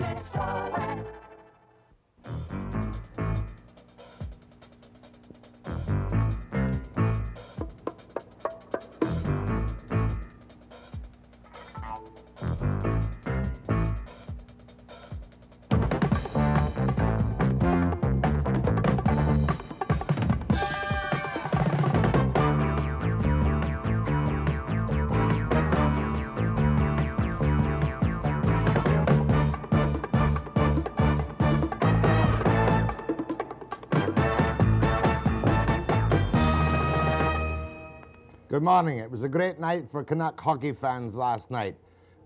It's always Good morning. It was a great night for Canuck hockey fans last night.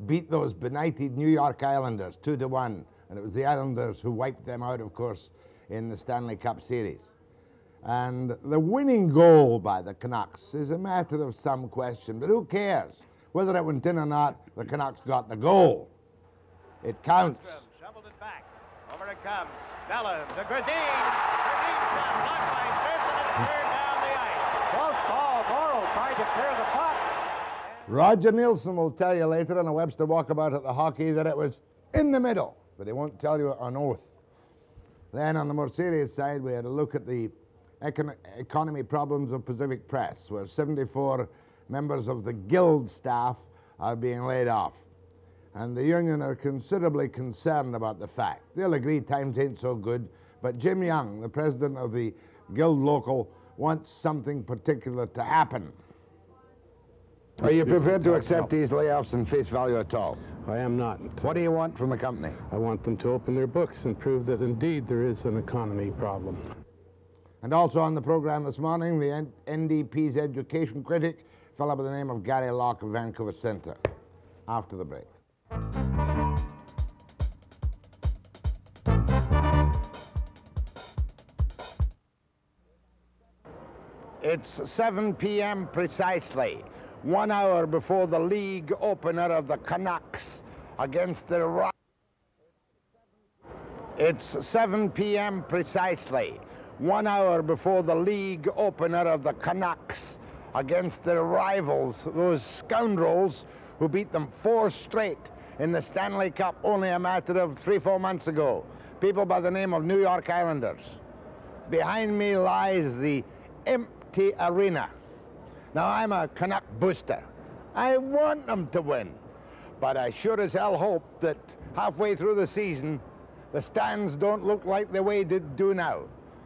Beat those benighted New York Islanders two to one, and it was the Islanders who wiped them out, of course, in the Stanley Cup Series. And the winning goal by the Canucks is a matter of some question, but who cares? Whether it went in or not, the Canucks got the goal. It counts. Shoveled it back. Over it comes. Bella, the Gradin. Gradin shot blocked by Smith and it's cleared down the ice. Close ball. Tried to clear the puck. Roger Neilson will tell you later on a Webster walkabout at the hockey that it was in the middle, but he won't tell you on oath. Then on the more serious side, we had a look at the econ- economy problems of Pacific Press, where 74 members of the guild staff are being laid off. And the union are considerably concerned about the fact. They'll agree times ain't so good, but Jim Young, the president of the guild local, wants something particular to happen. Are you prepared to accept these layoffs in face value at all? I am not. What do you want from the company? I want them to open their books and prove that indeed there is an economy problem. And also on the program this morning, the NDP's education critic, a fellow by the name of Gary Lauk of Vancouver Centre. After the break. It's 7 p.m. precisely, one hour before the league opener of the Canucks against the Ro- It's 7 p.m. precisely, one hour before the league opener of the Canucks against their rivals, those scoundrels who beat them four straight in the Stanley Cup only a matter of three, four months ago. People by the name of New York Islanders. Behind me lies the empty arena. Now, I'm a Canuck booster. I want them to win. But I sure as hell hope that halfway through the season, the stands don't look like the way they do now.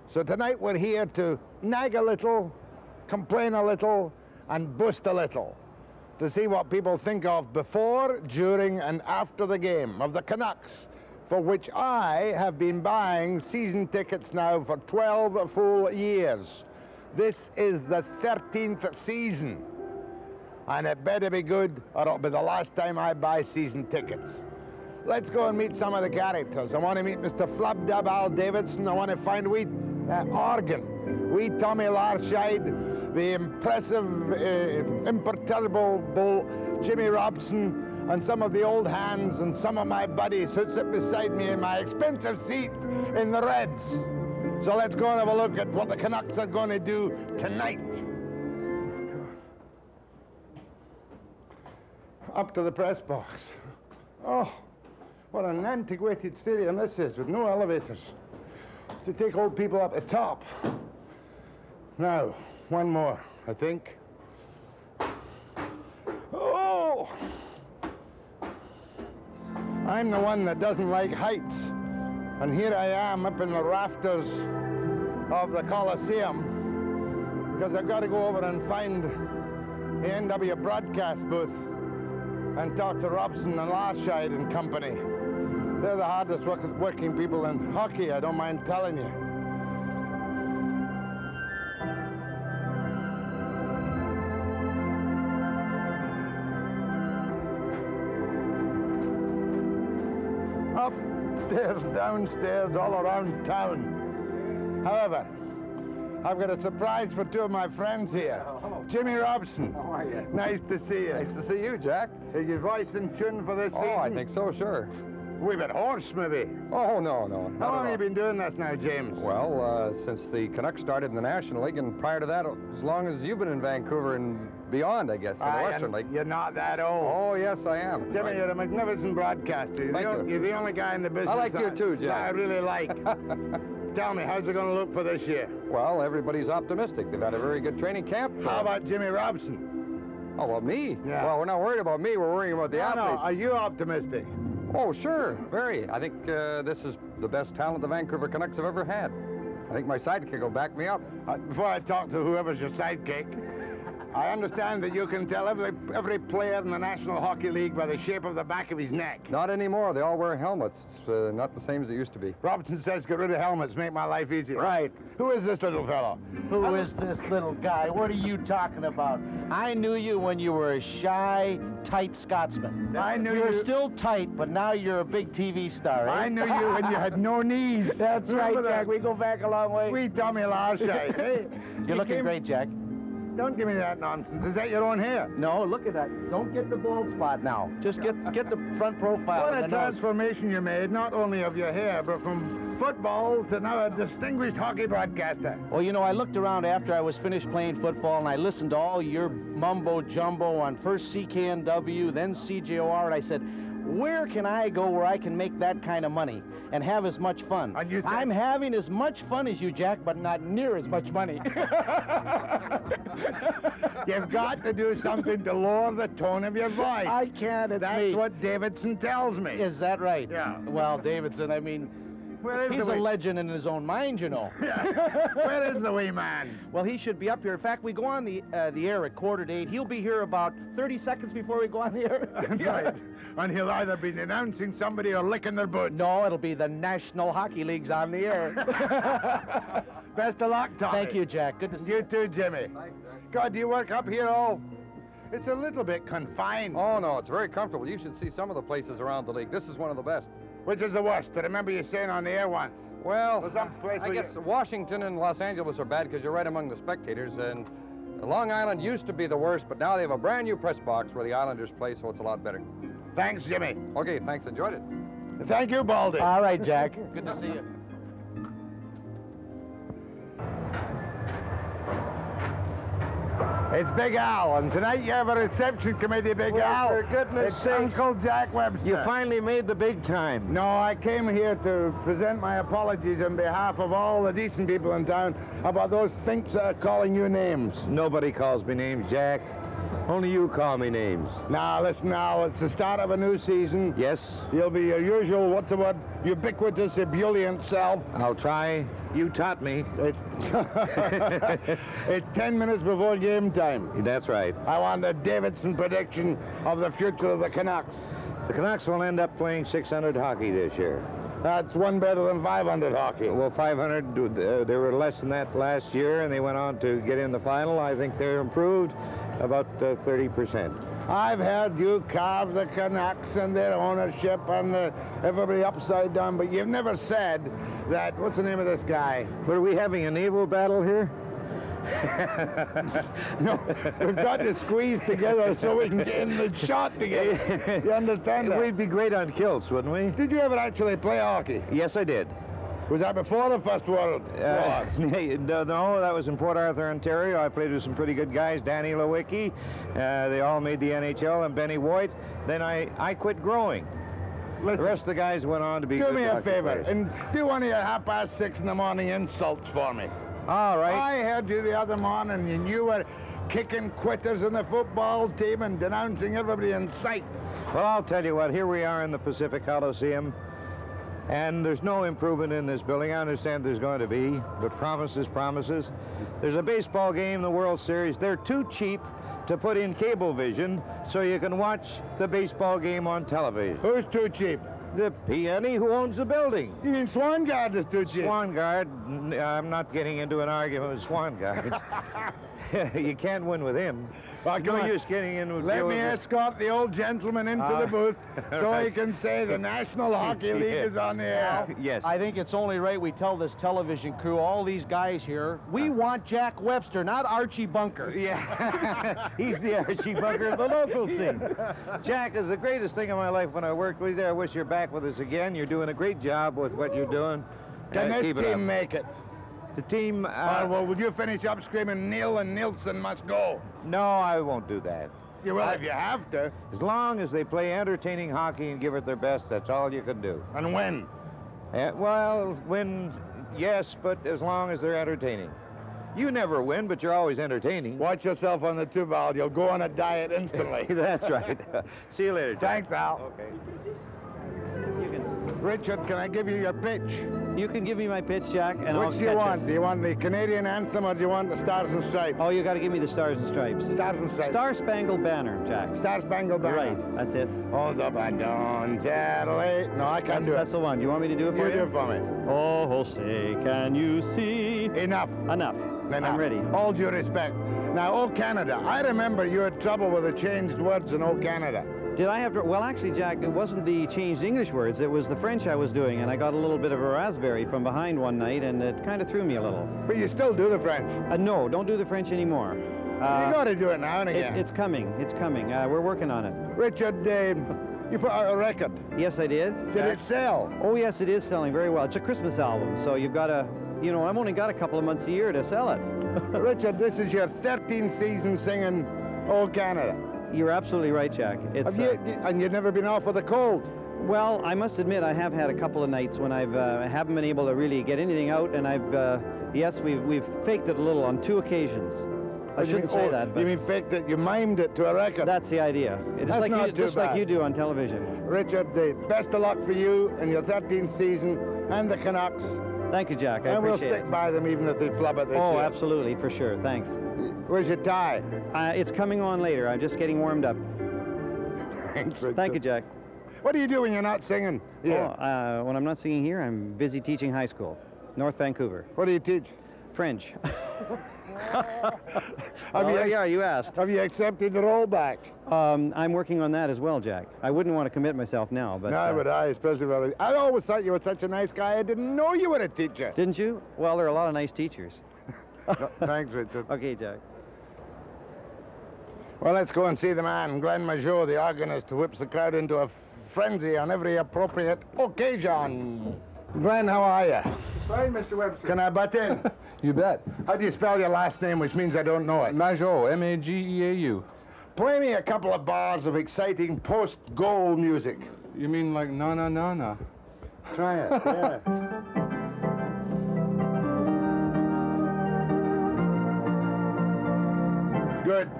So tonight we're here to nag a little, complain a little, and boost a little to see what people think of before, during, and after the game of the Canucks, for which I have been buying season tickets now for 12 full years. This is the 13th season, and it better be good or it'll be the last time I buy season tickets. Let's go and meet some of the characters. I want to meet Mr. Flubdub Al Davidson. I want to find wee uh, Organ, wee Tommy Larscheid, the impressive, uh, imperturbable bull Jimmy Robson, and some of the old hands and some of my buddies who sit beside me in my expensive seat in the Reds. So let's go and have a look at what the Canucks are going to do tonight. Up to the press box. Oh, what an antiquated stadium this is with no elevators to take old people up the top. Now, one more, I think. Oh! I'm the one that doesn't like heights. And here I am up in the rafters of the Coliseum because I've got to go over and find the NW broadcast booth and talk to Robson and Larscheid and company. They're the hardest work working people in hockey, I don't mind telling you. Upstairs, downstairs, all around town. However, I've got a surprise for two of my friends here. Oh. Jimmy Robson. How are you? Nice to see you. Nice to see you, Jack. Is your voice in tune for this Oh, season? I think so, sure. Wee bit hoarse, maybe. Oh, no, no. How long have you been doing this now, James? Well, uh, since the Canucks started in the National League, and prior to that, as long as you've been in Vancouver and beyond, I guess, in the Western League. You're not that old. Oh, yes, I am. Jimmy, you're a magnificent broadcaster. You're, Thank the, you. you're the only guy in the business. I like you that- too, Jack. I really like. Tell me, how's it going to look for this year? Well, everybody's optimistic. They've had a very good training camp. How about Jimmy Robson? Oh, well, me? Yeah. Well, we're not worried about me. We're worrying about the No, no, athletes. are you optimistic? Oh, sure, very. I think uh, this is the best talent the Vancouver Canucks have ever had. I think my sidekick will back me up. Uh, before I talk to whoever's your sidekick, I understand that you can tell every every player in the National Hockey League by the shape of the back of his neck. Not anymore. They all wear helmets. It's uh, not the same as it used to be. Robertson says get rid of helmets, make my life easier. Right. Who is this little fellow? Who is this little guy? What are you talking about? I knew you when you were a shy, tight Scotsman. I knew You're you- still tight, but now you're a big TV star, eh? I knew you when you had no knees. That's right, Jack. that? We go back a long way. We Tommy Larscheid. hey, You're looking came- great, Jack. Don't give me that nonsense. Is that your own hair? No, look at that. Don't get the bald spot now. Just get get the front profile. What a the nose. transformation you made, not only of your hair, but from football to now a distinguished hockey broadcaster. Well, you know, I looked around after I was finished playing football, and I listened to all your mumbo jumbo on first CKNW, then CJOR, and I said, where can I go where I can make that kind of money and have as much fun? And you think- I'm having as much fun as you, Jack, but not near as much money. You've got to do something to lower the tone of your voice. I can't. It's That's me. what Davidson tells me. Is that right? Yeah. Well, Davidson, I mean, Where is he's a legend in his own mind, you know. Yeah. Where is the wee man? Well, he should be up here. In fact, we go on the uh, the air at quarter to eight. He'll be here about 30 seconds before we go on the air. That's right. And he'll either be denouncing somebody or licking their boots. No, it'll be the National Hockey League's on the air. Best of luck, Tommy. Thank you, Jack. Good to see You too, Jimmy. God, do you work up here all? It's a little bit confined. Oh, no, it's very comfortable. You should see some of the places around the league. This is one of the best. Which is the worst? I remember you saying on the air once. Well, Well, some place I guess you- Washington and Los Angeles are bad because you're right among the spectators. And Long Island used to be the worst, but now they have a brand new press box where the Islanders play, so it's a lot better. Thanks, Jimmy. Okay, thanks. Enjoyed it. Thank you, Baldy. All right, Jack. Good to see you. It's Big Al, and tonight you have a reception committee, Big Well, Al. for goodness it's sakes. Uncle Jack Webster. You finally made the big time. No, I came here to present my apologies on behalf of all the decent people in town about those thinks that are calling you names. Nobody calls me names, Jack. Only you call me names. Now, listen now, it's the start of a new season. Yes, You'll be your usual, what's the word, ubiquitous, ebullient self. I'll try. You taught me. It's, it's 10 minutes before game time. That's right. I want the Davidson prediction of the future of the Canucks. The Canucks will end up playing 600 hockey this year. That's one better than 500 hockey. Well, 500, uh, they were less than that last year, and they went on to get in the final. I think they're improved about uh, 30%. I've had you carve the Canucks and their ownership and uh, everybody upside down, but you've never said that. What's the name of this guy? But are we having a naval battle here? No, we've got to squeeze together so we can get in the shot together. You understand that? We'd be great on kilts, wouldn't we? Did you ever actually play hockey? Yes, I did. Was that before the First World Uh, War? no, no, that was in Port Arthur, Ontario. I played with some pretty good guys. Danny Lewicki. Uh, they all made the NHL, and Benny White. Then I, I quit growing. The rest of the guys went on to be do me a favor players. and do one of your half past six in the morning insults for me. All right. I heard you the other morning and you were kicking quitters in the football team and denouncing everybody in sight. Well, I'll tell you what. Here we are in the Pacific Coliseum, and there's no improvement in this building. I understand there's going to be, but promises, promises. There's a baseball game, the World Series. They're too cheap to put in cable vision so you can watch the baseball game on television. Who's too cheap? The PNE who owns the building. You mean Swangard is too cheap? Swangard, I'm not getting into an argument with Swangard. you can't win with him. Well, no come on. use getting in with Let me this- escort the old gentleman into Ah. the booth so he can say the National Hockey League Yeah. is on the air. Yes. I think it's only right we tell this television crew, all these guys here, we want Jack Webster, not Archie Bunker. Yeah, he's the Archie Bunker of the local scene. Jack is the greatest thing in my life when I worked with you. I wish you're back with us again. You're doing a great job with what you're doing. Can Uh, this keep it make it? The team. Uh, or will, will you finish up screaming, Neil and Neilson must go? no, I won't do that. You will if you have to. As long as they play entertaining hockey and give it their best, that's all you can do. And when? Uh, well, win, yes, but as long as they're entertaining. You never win, but you're always entertaining. Watch yourself on the tube, Al. You'll go on a diet instantly. That's right. See you later. Thanks, Al. Okay. Richard, can I give you your pitch? You can give me my pitch, Jack, and I'll Which do you want? it. Do you want the Canadian anthem or do you want the Stars and Stripes? Oh, you got to give me the Stars and Stripes. Stars and Stripes. Star Spangled Banner, Jack. Star Spangled Banner. Right, that's it. Oh, the bandon, Saturday. No, I can't That's, do that's the one. Do you want me to do it for You for do you? it for me. Oh, say, can you see? Enough. Enough. Enough. I'm ready. All due respect. Now, Oh Canada. I remember you had trouble with the changed words in Oh Canada. Did I have to? Well, actually, Jack, it wasn't the changed English words. It was the French I was doing, and I got a little bit of a raspberry from behind one night, and it kind of threw me a little. But you still do the French. Uh, no, don't do the French anymore. you Uh, got to do it now and it- again. it's coming. It's coming. Uh, we're working on it. Richard, uh, you put out a record. Yes, I did. Did it sell? Oh, yes, it is selling very well. It's a Christmas album, so you've got to, you know, I've only got a couple of months a year to sell it. Richard, this is your 13th season singing Oh Canada. You're absolutely right, Jack. It's you, uh, and you've never been off with a cold. well, I must admit, I have had a couple of nights when I've uh, haven't been able to really get anything out, and I've uh, yes, we've we've faked it a little on two occasions. I shouldn't mean- say oh, that, but You mean faked it? you mimed it to a record? that's the idea. It's That's like not you, too just like you do on television. Richard, uh, best of luck for you in your 13th season and the Canucks. Thank you, Jack. I and we'll stick it. by them even if they flub it Oh, year. absolutely, for sure. Thanks. Where's your tie? Uh, it's coming on later. I'm just getting warmed up. Thanks, Richard. Thank you, Jack. What do you do when you're not singing? Yeah. Oh, uh, when I'm not singing here, I'm busy teaching high school, North Vancouver. What do you teach? French. Have oh, you there ex- you are. You asked. Have you accepted the rollback? Um, I'm working on that as well, Jack. I wouldn't want to commit myself now, but no, uh, but I, especially about I always thought you were such a nice guy. I didn't know you were a teacher. didn't you? Well, there are a lot of nice teachers. No, Thanks, Richard. Okay, Jack. Well, let's go and see the man, Glenn Mageau, the organist, who whips the crowd into a frenzy on every appropriate occasion. Glenn, how are you? Fine, Mr. Webster. Can I butt in? You bet. How do you spell your last name, which means I don't know it? Mageau, M-A-G-E-A-U. Play me a couple of bars of exciting post-goal music. You mean like na na na na? Try it. Yeah. Good.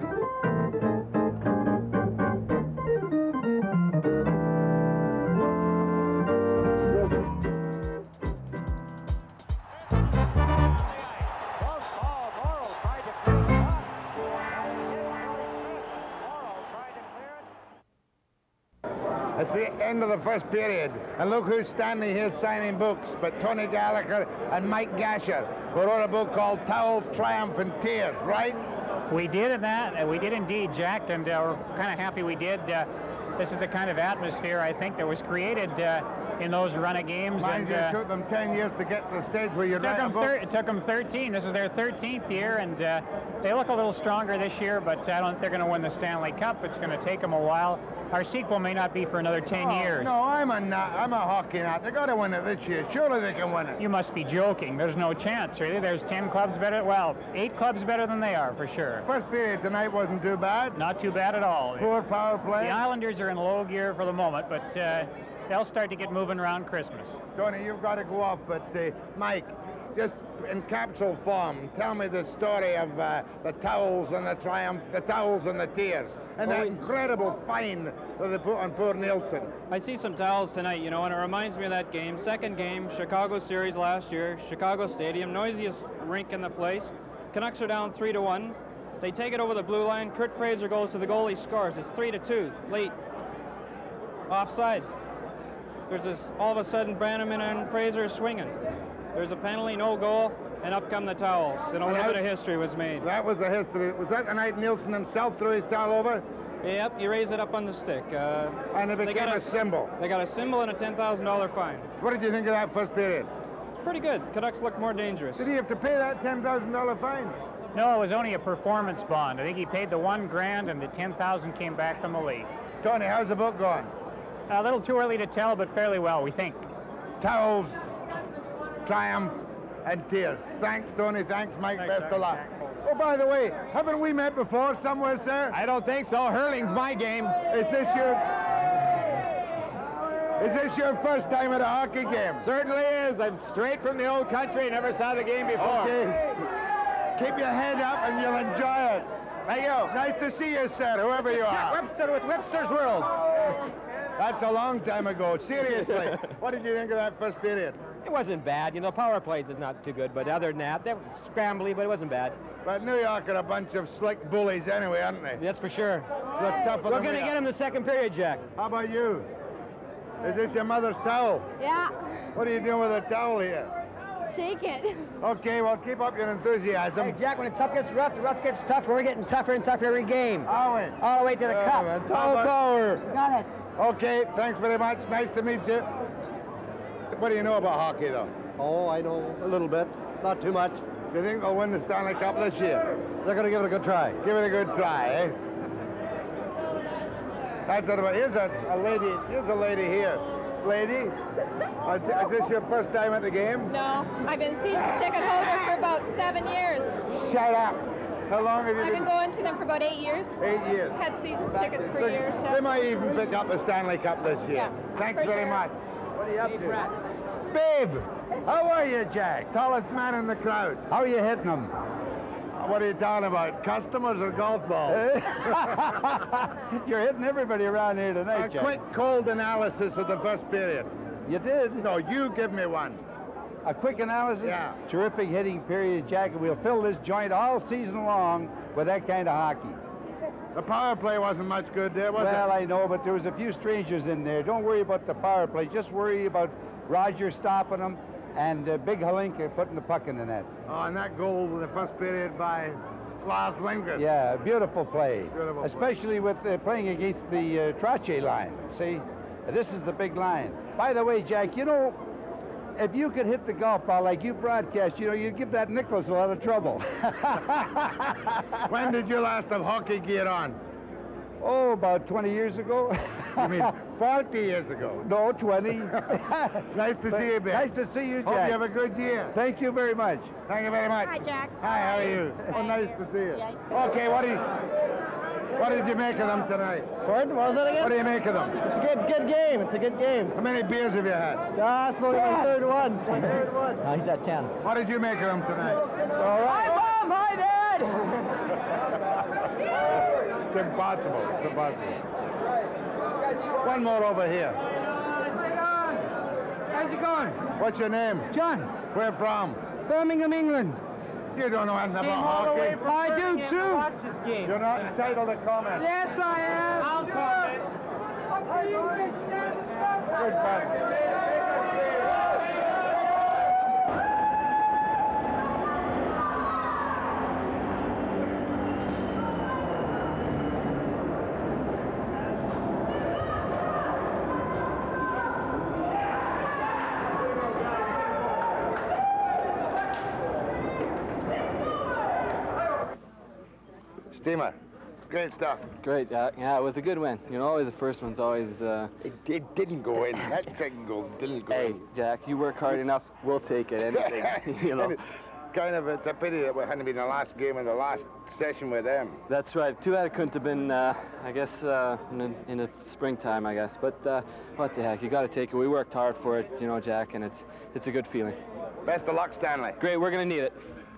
The first period. And look who's standing here signing books, but Tony Gallagher and Mike Gasher, who wrote a book called Towel, Triumph, and Tears, right? We did that. We did indeed, Jack, and uh, we're kind of happy we did. Uh, this is the kind of atmosphere I think that was created uh, in those run of games. Mind and you, uh, it took them 10 years to get to the stage where you it took, them thir- it took them 13. This is their 13th year, and uh, they look a little stronger this year, but I don't think they're going to win the Stanley Cup. It's going to take them a while. Our sequel may not be for another 10 Oh, years. No, I'm a nut. I'm a hockey nut. They got to win it this year. Surely they can win it. You must be joking. There's no chance, really. There's 10 clubs better. Well, eight clubs better than they are, for sure. First period tonight wasn't too bad. Not too bad at all. Poor power play. The Islanders are in low gear for the moment, but uh, they'll start to get moving around Christmas. Tony, you've got to go off, but uh, Mike, just in capsule form, tell me the story of uh, the towels and the triumph, the towels and the tears, and Oh, that we- incredible fine that they put on poor Neilson. I see some towels tonight, you know, and it reminds me of that game. Second game, Chicago series last year, Chicago Stadium, noisiest rink in the place. Canucks are down three to one. They take it over the blue line. Curt Fraser goes to the goalie, scores. It's three to two. Late. Offside. There's this. All of a sudden, Brannaman and Fraser are swinging. There's a penalty, no goal. and up come the towels, and a little bit of history was made. That was the history. Was that the night Neilson himself threw his towel over? Yep, you raise it up on the stick. Uh, And it they became got a symbol. They got a symbol and a $10,000 fine. What did you think of that first period? Pretty good. Canucks look more dangerous. Did he have to pay that $10,000 fine? No, it was only a performance bond. I think he paid the one grand and the 10,000 came back from the league. Tony, how's the book going? A little too early to tell, but fairly well, we think. Towels, triumph, and tears. Thanks, Tony. Thanks, Mike. Thanks, Best of luck. Oh, by the way, haven't we met before somewhere, sir? I don't think so. Hurling's my game. Is this your... Is this your first time at a hockey game? Certainly is. I'm straight from the old country. Never saw the game before. Okay. Keep your head up and you'll enjoy it. Thank you. Nice to see you, sir, whoever you are. Jack are. Webster with Webster's World. That's a long time ago. Seriously. what did you think of that first period? It wasn't bad. You know, power plays is not too good, but other than that, that was scrambly, but it wasn't bad. But New York are a bunch of slick bullies anyway, aren't they? That's for sure. They're tougher We're than going to we get are. him the second period, Jack. How about you? Is this your mother's towel? Yeah, What are you doing with a towel here? shake it. Okay, well, keep up your enthusiasm. Hey, Jack, when the tough gets rough, the rough gets tough. We're getting tougher and tougher every game. Are we? All the way to the Uh, cup. towel power. Got it. Okay, thanks very much. Nice to meet you. What do you know about hockey, though? Oh, I know a little bit. Not too much. Do you think they'll win the Stanley Cup this year? They're going to give it a good try. Give it a good try, eh? That's it. about- Here's a, a lady. Here's a lady here. Lady, is is this your first time at the game? No, I've been season ticket holder for about seven years. Shut up. How long have you I've been going to them for about eight years. Eight years. Had season tickets for They- years. They might even pick up the Stanley Cup this year. Yeah, Thanks very sure. much. What are you up to? Babe, how are you, Jack? Tallest man in the crowd. How are you hitting them? Uh, what are you talking about? Customers or golf balls? You're hitting everybody around here a tonight, Jack. quick cold analysis of the first period. You did? No, you give me one. A quick analysis? Yeah. Terrific hitting period, Jack, and we'll fill this joint all season long with that kind of hockey. The power play wasn't much good there, was well, it? Well, I know, but there was a few strangers in there. Don't worry about the power play. Just worry about Roger stopping them and uh, Big Hlinka putting the puck in the net. Oh, and that goal in the first period by Lars Lindgren. Yeah, beautiful play. Beautiful play. Especially with uh, playing against the uh, Trache line. See, this is the big line. By the way, Jack, you know, if you could hit the golf ball like you broadcast, you know, you'd give that Nicklaus a lot of trouble. When did you last have hockey gear on? oh, about 20 years ago. I mean, 40 years ago. no, 20. Nice to see you, Ben. Nice to see you, Hope Jack. you have a good year. Thank you very much. Thank you very much. Hi, Jack. Hi, how are you? Oh, nice to see you. Okay, what do you, what did you make of them tonight? Pardon? What was that again? What do you make of them? It's a good, good game. It's a good game. How many beers have you had? Ah, it's only my third one. Third one. Oh, he's at 10. What did you make of them tonight? All right. Hi, Mom. Hi, Dad. It's impossible. It's impossible. One more over here. How's it going? What's your name? John, Where from? Birmingham, England. You don't know anything about hockey. I do too. Watch this game. You're not entitled to comment. Yes, I am. I'll comment. Good Steamer, great stuff. Great, yeah, yeah, it was a good win. You know, always the first one's always. Uh, It, it didn't go in. That second goal didn't go hey, in. Hey, Jack, you work hard enough, we'll take it. Anything, you know. Kind of, it's a pity that we hadn't been in the last game in the last session with them. That's right. Too bad it couldn't have been, uh, I guess, uh, in, the- in the springtime, I guess. But uh, what the heck, you got to take it. We worked hard for it, you know, Jack, and it's it's a good feeling. Best of luck, Stanley. Great, we're gonna need it.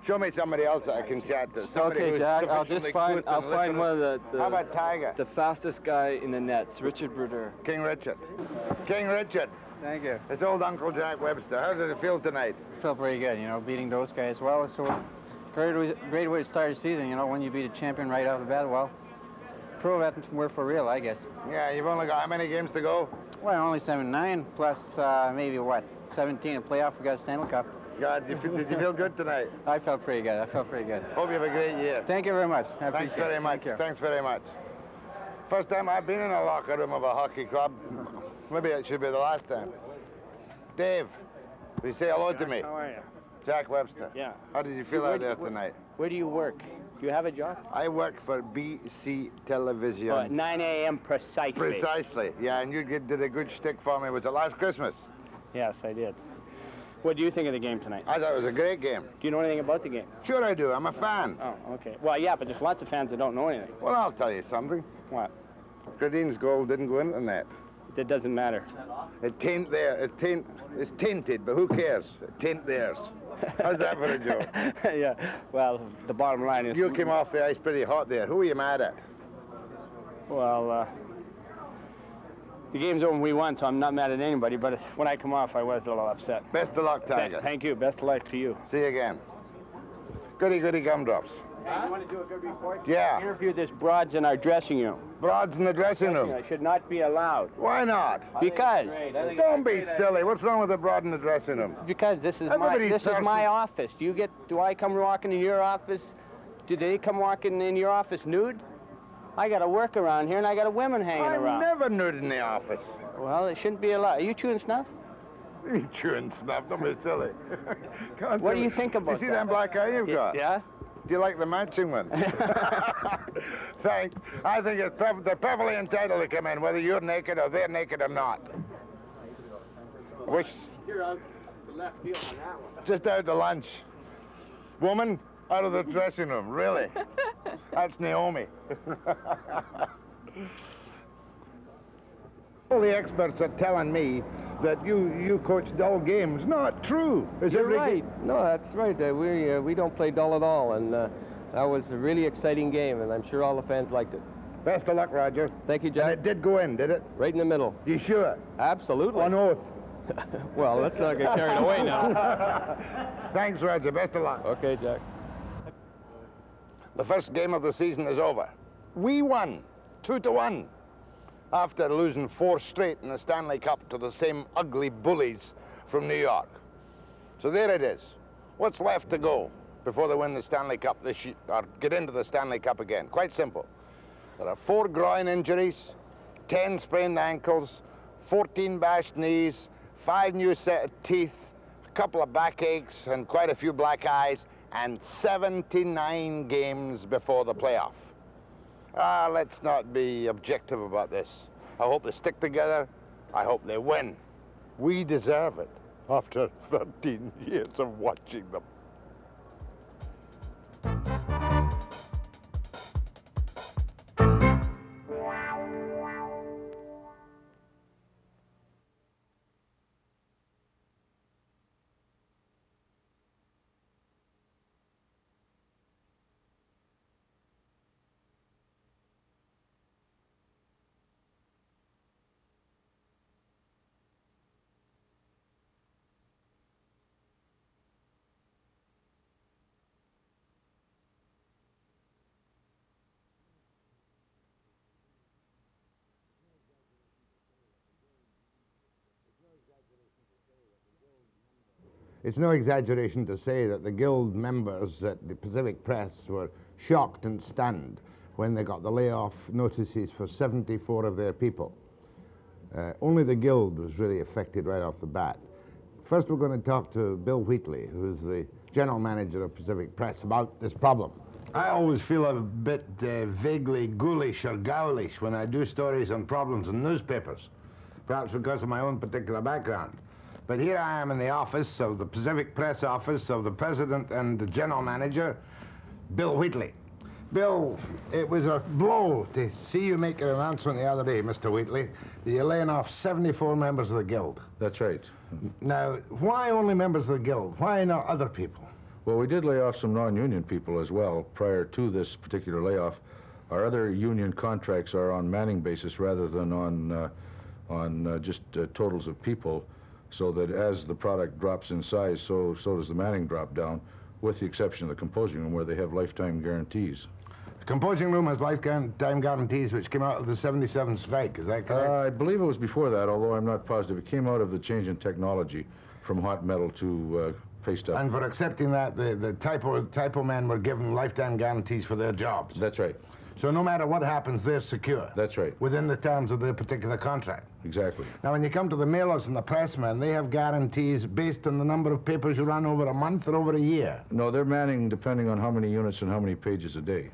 Show me somebody else I can chat to. Somebody okay, Jack, I'll just find I'll find one of the, the How about Tiger? the fastest guy in the nets, Richard Brodeur. King Richard. King Richard. Thank you. It's old Uncle Jack Webster. How did it feel tonight? Felt pretty good, you know, beating those guys well. So great, way- great way to start the season, you know, when you beat a champion right out of the bat. Well, prove that we're for real, I guess. Yeah, you've only got how many games to go? Well, only seven nine plus uh, maybe what 17 in playoff. We got a Stanley Cup. God, did you, feel, did you feel good tonight? I felt pretty good. I felt pretty good. Hope you have a great year. Thank you very much. I Thanks appreciate very it. much. Thank. Thanks very much. First time I've been in a locker room of a hockey club. Maybe it should be the last time. Dave, will you say hello to me? How are you? Jack Webster. Yeah. How did you feel Where out there where- tonight? Where do you work? Do you have a job? I work for BC Television. Oh, at 9 a.m. precisely. Precisely. Yeah, and you did did a good shtick for me. Was it last Christmas? Yes, I did. What do you think of the game tonight? I thought it was a great game. Do you know anything about the game? Sure I do. I'm a fan. Oh, okay. Well, yeah, but there's lots of fans that don't know anything. Well, I'll tell you something. What? Gradin's goal didn't go into the net. That doesn't matter. It taint there. It taint. It's tainted, but who cares? It taint theirs. How's that for a joke? yeah. Well, the bottom line is. You came off the ice pretty hot there. Who are you mad at? Well, uh, the game's over. and We won, so I'm not mad at anybody. But when I come off, I was a little upset. Best of luck, Th- Tiger. thank you. Best of luck to you. See you again. Goody goody gumdrops. Hey, you want to do a good report? Yeah. Interview this broads in our dressing room. Broads in the dressing room. I should not be allowed. Why not? Because. Don't be silly. What's wrong with the broad in the dressing room? Because this is my this is my office. Do you get? Do I come walking in your office? Do they come walking in your office nude? I got to work around here, and I got a women hanging I'm around. never nude in the office. Well, it shouldn't be a allowed. Are you chewing snuff? You chewing snuff? Don't be silly. What do you me- think about it? You see that? that black eye you've got? yeah? Do you like the matching one? Thanks. I think it's perf- they're perfectly entitled to come in, whether you're naked or they're naked or not. Wish You're on the left field on that one. just out to lunch. Woman, out of the dressing room. Really? That's Naomi. All the experts are telling me that you you coach dull games. Not true. Is You're every- right. No, that's right. Uh, we uh, we don't play dull at all, and uh, that was a really exciting game, and I'm sure all the fans liked it. Best of luck, Roger. Thank you, Jack. And it did go in, did it? Right in the middle. You sure? Absolutely. On oath. well, let's not get carried away now. Thanks, Roger. Best of luck. Okay, Jack. The first game of the season is over. We won, two to one, after losing four straight in the Stanley Cup to the same ugly bullies from New York. So there it is. What's left to go before they win the Stanley Cup this year, or get into the Stanley Cup again? Quite simple. There are four groin injuries, 10 sprained ankles, 14 bashed knees, five new set of teeth, a couple of backaches, and quite a few black eyes, and 79 games before the playoff. Ah, let's not be objective about this. I hope they stick together. I hope they win. We deserve it after 13 years of watching them. It's no exaggeration to say that the guild members at the Pacific Press were shocked and stunned when they got the layoff notices for 74 of their people. Uh, only the guild was really affected right off the bat. First, we're going to talk to Bill Wheatley, who's the general manager of Pacific Press, about this problem. I always feel a bit uh, vaguely ghoulish or gowlish when I do stories on problems in newspapers, perhaps because of my own particular background. But here I am in the office of the Pacific Press office of the president and the general manager, Bill Wheatley. Bill, it was a blow to see you make an announcement the other day, Mr. Wheatley, that you're laying off 74 members of the guild. That's right. Now, why only members of the guild? Why not other people? Well, we did lay off some non-union people as well prior to this particular layoff. Our other union contracts are on manning basis rather than on uh, on uh, just uh, totals of people, so that as the product drops in size, so so does the manning drop down, with the exception of the composing room where they have lifetime guarantees. The composing room has lifetime guarantees which came out of the 77 strike, is that correct? Uh, I believe it was before that, although I'm not positive. It came out of the change in technology from hot metal to uh, paste-up. And for accepting that, the, the typo, typo men were given lifetime guarantees for their jobs. That's right. So no matter what happens, they're secure. That's right. Within the terms of their particular contract. Exactly. Now, when you come to the mailers and the pressmen, they have guarantees based on the number of papers you run over a month or over a year. No, they're manning depending on how many units and how many pages a day.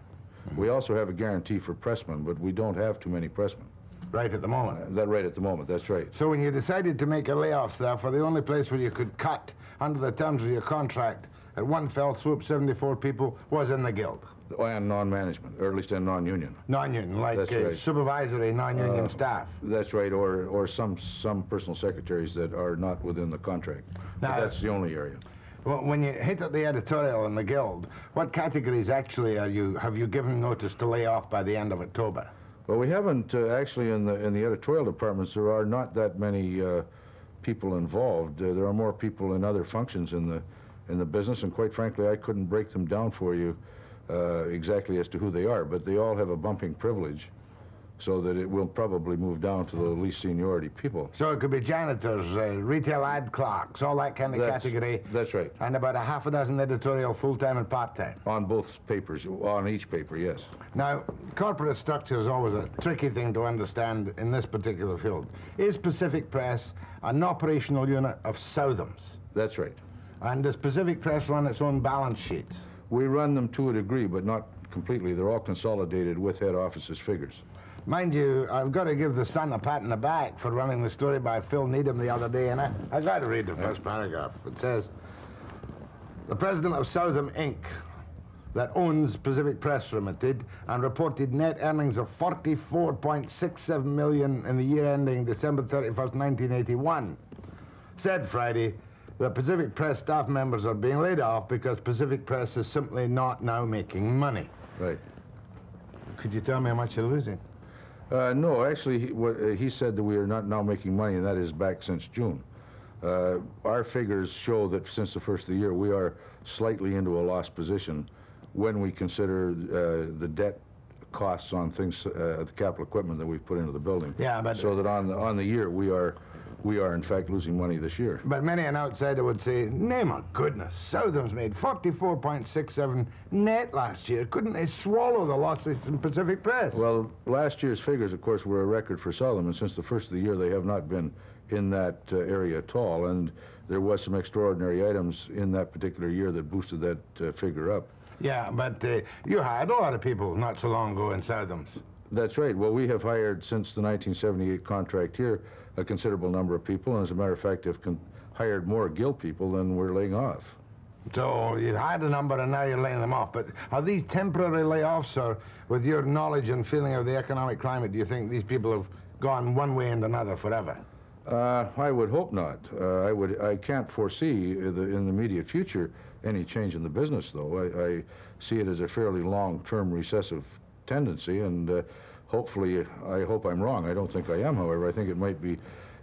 We also have a guarantee for pressmen, but we don't have too many pressmen. Right at the moment. Uh, that right at the moment, that's right. So when you decided to make a layoff therefore, the only place where you could cut under the terms of your contract at one fell swoop 74 people was in the guild. And non-management, or at least in non-union. Non-union, like That's right. supervisory non-union Uh, staff. That's right, or, or some, some personal secretaries that are not within the contract. But that's the only area. Well, when you hit at the editorial in the guild, what categories actually are you have you given notice to lay off by the end of October? Well, we haven't, uh, actually, in the, in the editorial departments, there are not that many uh, people involved. Uh, there are more people in other functions in the, in the business, and quite frankly, I couldn't break them down for you uh, exactly as to who they are, but they all have a bumping privilege, so that it will probably move down to the least seniority people. So it could be janitors, uh, retail ad clerks, all that kind of That's- category, That's right. and about a half a dozen editorial full-time and part-time. On both papers, on each paper, yes. Now, corporate structure is always a tricky thing to understand in this particular field. Is Pacific Press an operational unit of Southam's? That's right. And does Pacific Press run its own balance sheets? We run them to a degree, but not completely. They're all consolidated with head office's figures. Mind you, I've got to give the Sun a pat in the back for running the story by Phil Needham the other day, and I, I got to read the first paragraph. It says, the president of Southam Inc., that owns Pacific Press Limited and reported net earnings of 44.67 million in the year ending December 31st, 1981, said Friday that Pacific Press staff members are being laid off because Pacific Press is simply not now making money. Right. Could you tell me how much you're losing? Uh, no, actually, he, what, uh, he said that we are not now making money, and that is back since June. Uh, our figures show that since the first of the year, we are slightly into a loss position when we consider uh, the debt costs on things, uh, the capital equipment that we've put into the building. Yeah, but- So that on the, on the year, we are, we are in fact losing money this year. But many an outsider would say, name of goodness, Southam's made 44.67 net last year. Couldn't they swallow the losses in Pacific Press? Well, last year's figures, of course, were a record for and since the first of the year, they have not been in that uh, area at all. And there was some extraordinary items in that particular year that boosted that uh, figure up. Yeah, but uh, you hired a lot of people not so long ago in Southam's. That's right. Well, we have hired since the 1978 contract here a considerable number of people, and as a matter of fact, have hired more guild people than we're laying off. So you hired a number and now you're laying them off. But are these temporary layoffs or with your knowledge and feeling of the economic climate, do you think these people have gone one way and another forever? Uh, I would hope not. Uh, I would. I can't foresee uh, the, in the immediate future any change in the business, though. I, I see it as a fairly long-term recessive tendency, and uh, hopefully, I hope I'm wrong. I don't think I am, however. I think it might be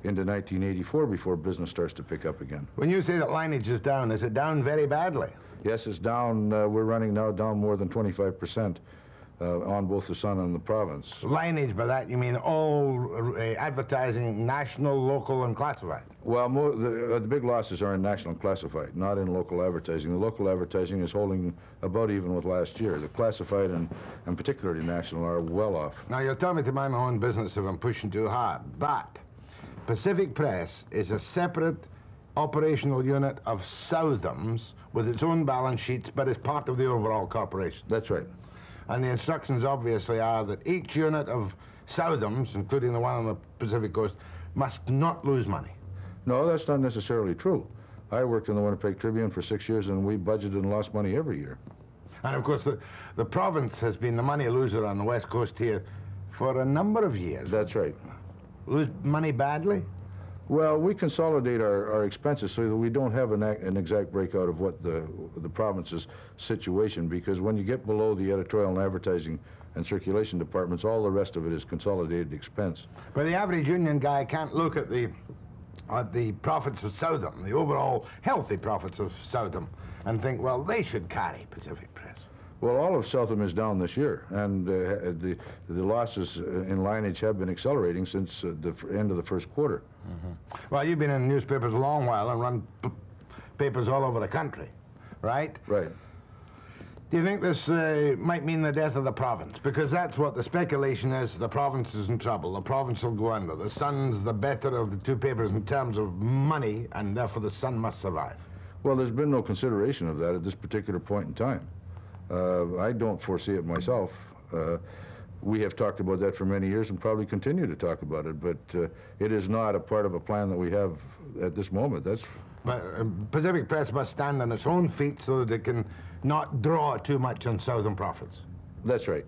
into 1984 before business starts to pick up again. When you say that lineage is down, is it down very badly? Yes, it's down. Uh, we're running now down more than 25 percent uh, on both the Sun and the province. Lineage, by that you mean all uh, advertising, national, local, and classified? Well, mo the, uh, the big losses are in national and classified, not in local advertising. The local advertising is holding about even with last year. The classified and, and particularly national are well off. Now, you'll tell me to mind my own business if I'm pushing too hard, but Pacific Press is a separate operational unit of Southam's with its own balance sheets, but is part of the overall corporation. That's right. And the instructions obviously are that each unit of Southam's, including the one on the Pacific Coast, must not lose money. No, that's not necessarily true. I worked in the Winnipeg Tribune for six years, and we budgeted and lost money every year. And of course, the, the province has been the money loser on the West Coast here for a number of years. That's right. Lose money badly? Well, we consolidate our, our expenses so that we don't have an, an exact breakout of what the, the province's situation, because when you get below the editorial and advertising and circulation departments, all the rest of it is consolidated expense. But the average union guy can't look at the at the profits of Southam, the overall healthy profits of Southam, and think, well, they should carry Pacific Press. Well, all of Southam is down this year, and uh, the, the losses uh, in lineage have been accelerating since uh, the f- end of the first quarter. Well, you've been in newspapers a long while and run p- papers all over the country, right? Right. Do you think this uh, might mean the death of the province? Because that's what the speculation is. The province is in trouble. The province will go under. The Sun's the better of the two papers in terms of money, and therefore the Sun must survive. Well, there's been no consideration of that at this particular point in time. Uh, I don't foresee it myself. Uh, we have talked about that for many years and probably continue to talk about it, but uh, it is not a part of a plan that we have at this moment. That's But uh, Pacific Press must stand on its own feet so that it can not draw too much on Southam profits. That's right.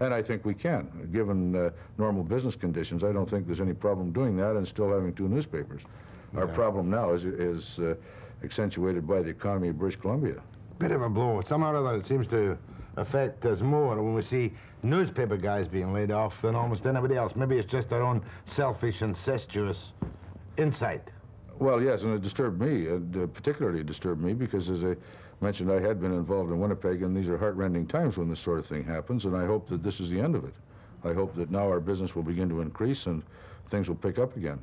And I think we can. Given uh, normal business conditions, I don't think there's any problem doing that and still having two newspapers. Our problem now is, is uh, accentuated by the economy of British Columbia. Bit of a blow. Somehow or other, it seems to affect us more when we see newspaper guys being laid off than almost anybody else. Maybe it's just our own selfish, incestuous insight. Well, yes, and it disturbed me. It uh, particularly disturbed me because, as I mentioned, I had been involved in Winnipeg, and these are heartrending times when this sort of thing happens, and I hope that this is the end of it. I hope that now our business will begin to increase and things will pick up again.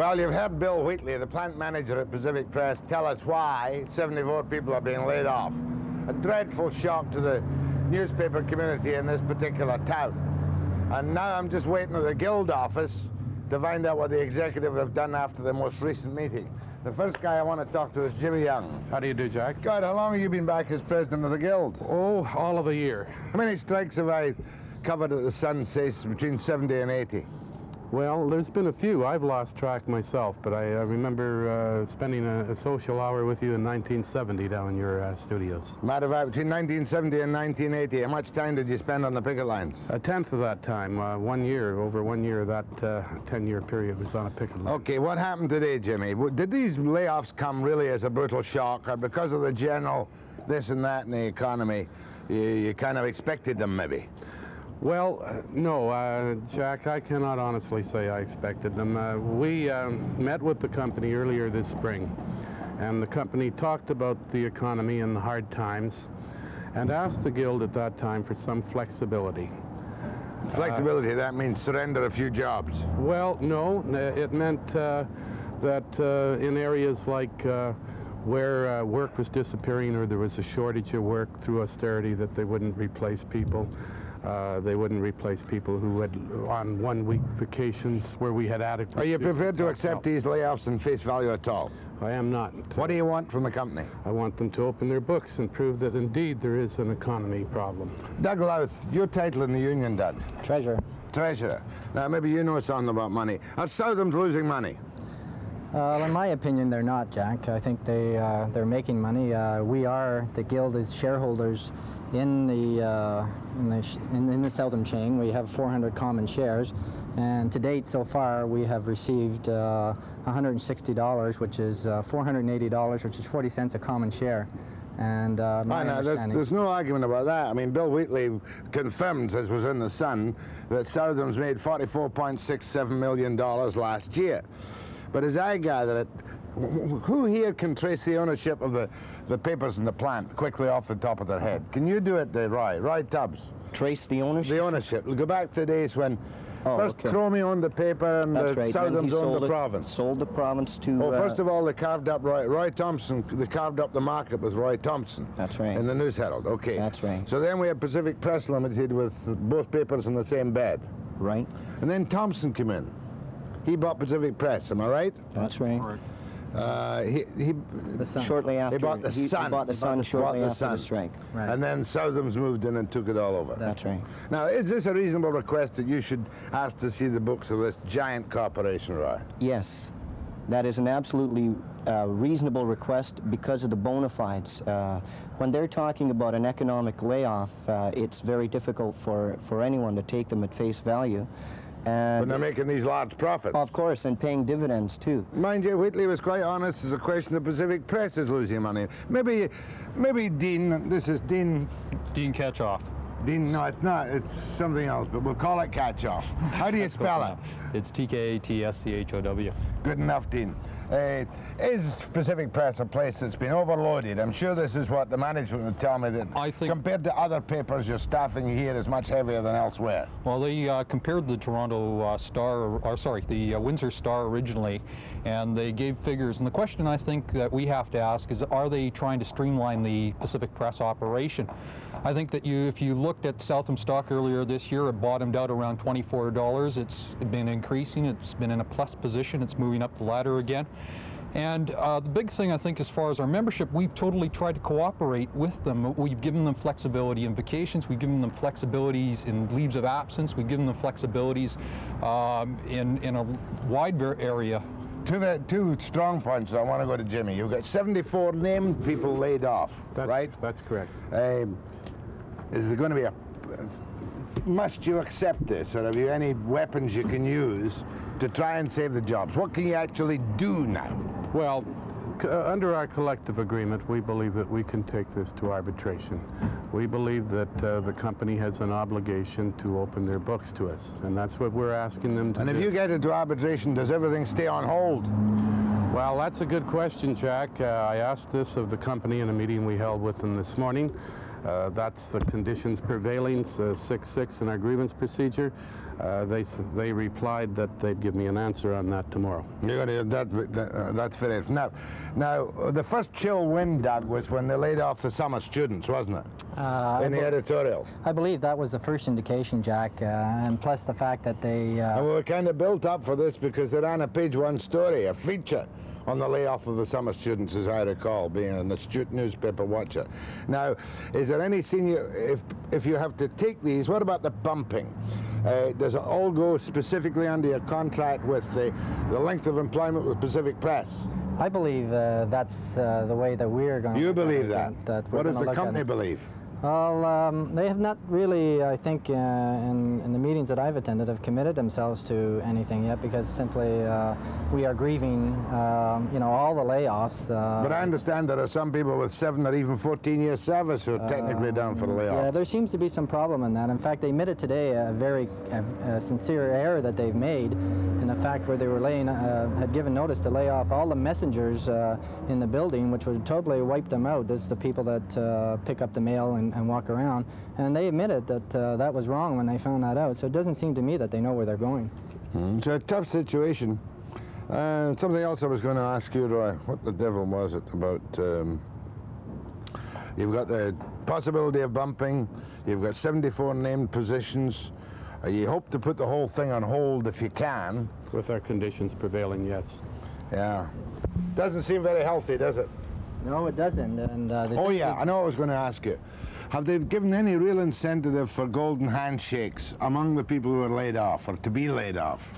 Well, you've heard Bill Wheatley, the plant manager at Pacific Press, tell us why 74 people are being laid off. A dreadful shock to the newspaper community in this particular town. And now I'm just waiting at the Guild office to find out what the executive have done after the most recent meeting. The first guy I want to talk to is Jimmy Young. How do you do, Jack? God, how long have you been back as president of the Guild? Oh, all of a year. How many strikes have I covered at the Sun, say, between 70 and 80? Well, there's been a few. I've lost track myself, but I uh, remember uh, spending a, a social hour with you in 1970 down in your uh, studios. Matter of fact, between 1970 and 1980, how much time did you spend on the picket lines? A tenth of that time, uh, one year, over one year, that 10-year period was on a picket line. Okay, what happened today, Jimmy? Did these layoffs come really as a brutal shock, or because of the general this and that in the economy, you, you kind of expected them maybe? Well, uh, no, uh, Jack, I cannot honestly say I expected them. Uh, we um, met with the company earlier this spring, and the company talked about the economy and the hard times, and asked the Guild at that time for some flexibility. Flexibility, that means surrender a few jobs. Well, no, it meant uh, that uh, in areas like uh, where uh, work was disappearing or there was a shortage of work through austerity, that they wouldn't replace people. Uh, they wouldn't replace people who had on one-week vacations where we had adequate. Are you prepared to accept help. these layoffs in face value at all? I am not. What do you want from the company? I want them to open their books and prove that indeed there is an economy problem. Doug Louth, your title in the union, Doug? Treasurer. Treasurer. Now, maybe you know something about money. Are Southam's losing money? Uh, in my opinion, they're not, Jack. I think they uh, they're making money. Uh, we are the guild is shareholders in the uh, in the sh- in, in the Southam chain. We have 400 common shares, and to date, so far, we have received uh, $160, which is uh, $480, which is 40 cents a common share. And uh, my I know, there's, there's no argument about that. I mean, Bill Wheatley confirmed, as was in the Sun, that Southam's made $44.67 million last year. But as I gather it, who here can trace the ownership of the, the papers in the plant quickly off the top of their head? Can you do it, uh, Roy? Roy Tubbs? Trace the ownership? The ownership. We'll Go back to the days when Oh, first okay. Cromie owned the paper and That's the right. when he Southam's owned the it- province. Sold the province to. Oh, uh, first of all, they carved up Roy, Roy Thomson. They carved up the market with Roy Thomson. That's right. In the News Herald. Okay. That's right. So then we had Pacific Press Limited with both papers in the same bed. Right. And then Thomson came in. He bought Pacific Press. Am I right? That's right. Uh, he, he, The Sun. Shortly after, he bought the he- he Sun. bought the Sun Bought shortly the after the strike. Right. And then Southam's moved in and took it all over. That's right. Now, is this a reasonable request that you should ask to see the books of this giant corporation, Roy? Yes, that is an absolutely uh, reasonable request because of the bona fides. Uh, when they're talking about an economic layoff, uh, it's very difficult for, for anyone to take them at face value. And When they're making these large profits. Of course, and paying dividends too. Mind you, Wheatley was quite honest. It's a question the Pacific Press is losing money. Maybe, maybe Dean. This is Dean. Dean Catchoff. Dean. No, it's not. It's something else. But we'll call it Catchoff. How do you spell it? enough. It's T-K-A-T-S-C-H-O-W. Good enough, Dean. Uh, is Pacific Press a place that's been overloaded? I'm sure this is what the management would tell me that I think- compared to other papers, your staffing here is much heavier than elsewhere. Well, they uh, compared the Toronto uh, Star, or sorry, the uh, Windsor Star originally, and they gave figures. And the question I think that we have to ask is, are they trying to streamline the Pacific Press operation? I think that you, if you looked at Southam stock earlier this year, it bottomed out around $24. It's been increasing. It's been in a plus position. It's moving up the ladder again. And uh, the big thing, I think, as far as our membership, we've totally tried to cooperate with them. We've given them flexibility in vacations. We've given them flexibilities in leaves of absence. We've given them flexibilities um, in, in a wide area. Two, the, two strong points. I want to go to Jimmy. You've got 74 named people laid off, That's, right? That's correct. Um, is there going to be a... Must you accept this, or have you any weapons you can use to try and save the jobs? What can you actually do now? Well, uh, under our collective agreement, we believe that we can take this to arbitration. We believe that uh, the company has an obligation to open their books to us, and that's what we're asking them to And do. if you get into arbitration, does everything stay on hold? Well, that's a good question, Jack. Uh, I asked this of the company in a meeting we held with them this morning. Uh, that's the conditions prevailing, 6-6 in our grievance procedure. Uh, they, they replied that they'd give me an answer on that tomorrow. You're going to that, that uh, that's fair enough. Now, now uh, the first chill wind, Doug, was when they laid off the summer students, wasn't it? Uh, In the I, be- editorial. I believe that was the first indication, Jack, uh, and plus the fact that they. Uh, And we were kind of built up for this because they ran a page one story, a feature on the layoff of the summer students, as I recall, being an astute newspaper watcher. Now, is there any senior, if, if you have to take these, what about the bumping? Uh, does it all go specifically under your contract with the, the length of employment with Pacific Press? I believe uh, that's uh, the way that we're going. To. You believe that? that what does the company believe? Well, um, they have not really, I think, uh, in, in the meetings that I've attended, have committed themselves to anything yet because simply uh, we are grieving, um, you know, all the layoffs. Uh, But I understand there are some people with seven or even 14 years service who are technically down for the layoff. Yeah, there seems to be some problem in that. In fact, they admitted today a very a, a sincere error that they've made in the fact where they were laying, uh, had given notice to lay off all the messengers uh, in the building, which would totally wipe them out. This is the people that uh, pick up the mail and, and walk around. And they admitted that uh, that was wrong when they found that out. So it doesn't seem to me that they know where they're going. It's a tough situation. Uh, something else I was going to ask you, Roy. What the devil was it about? Um, you've got the possibility of bumping. You've got 74 named positions. Uh, you hope to put the whole thing on hold if you can. With our conditions prevailing, yes. Yeah. Doesn't seem very healthy, does it? No, it doesn't. And uh, Oh yeah, I know I was going to ask you. Have they given any real incentive for golden handshakes among the people who are laid off or to be laid off?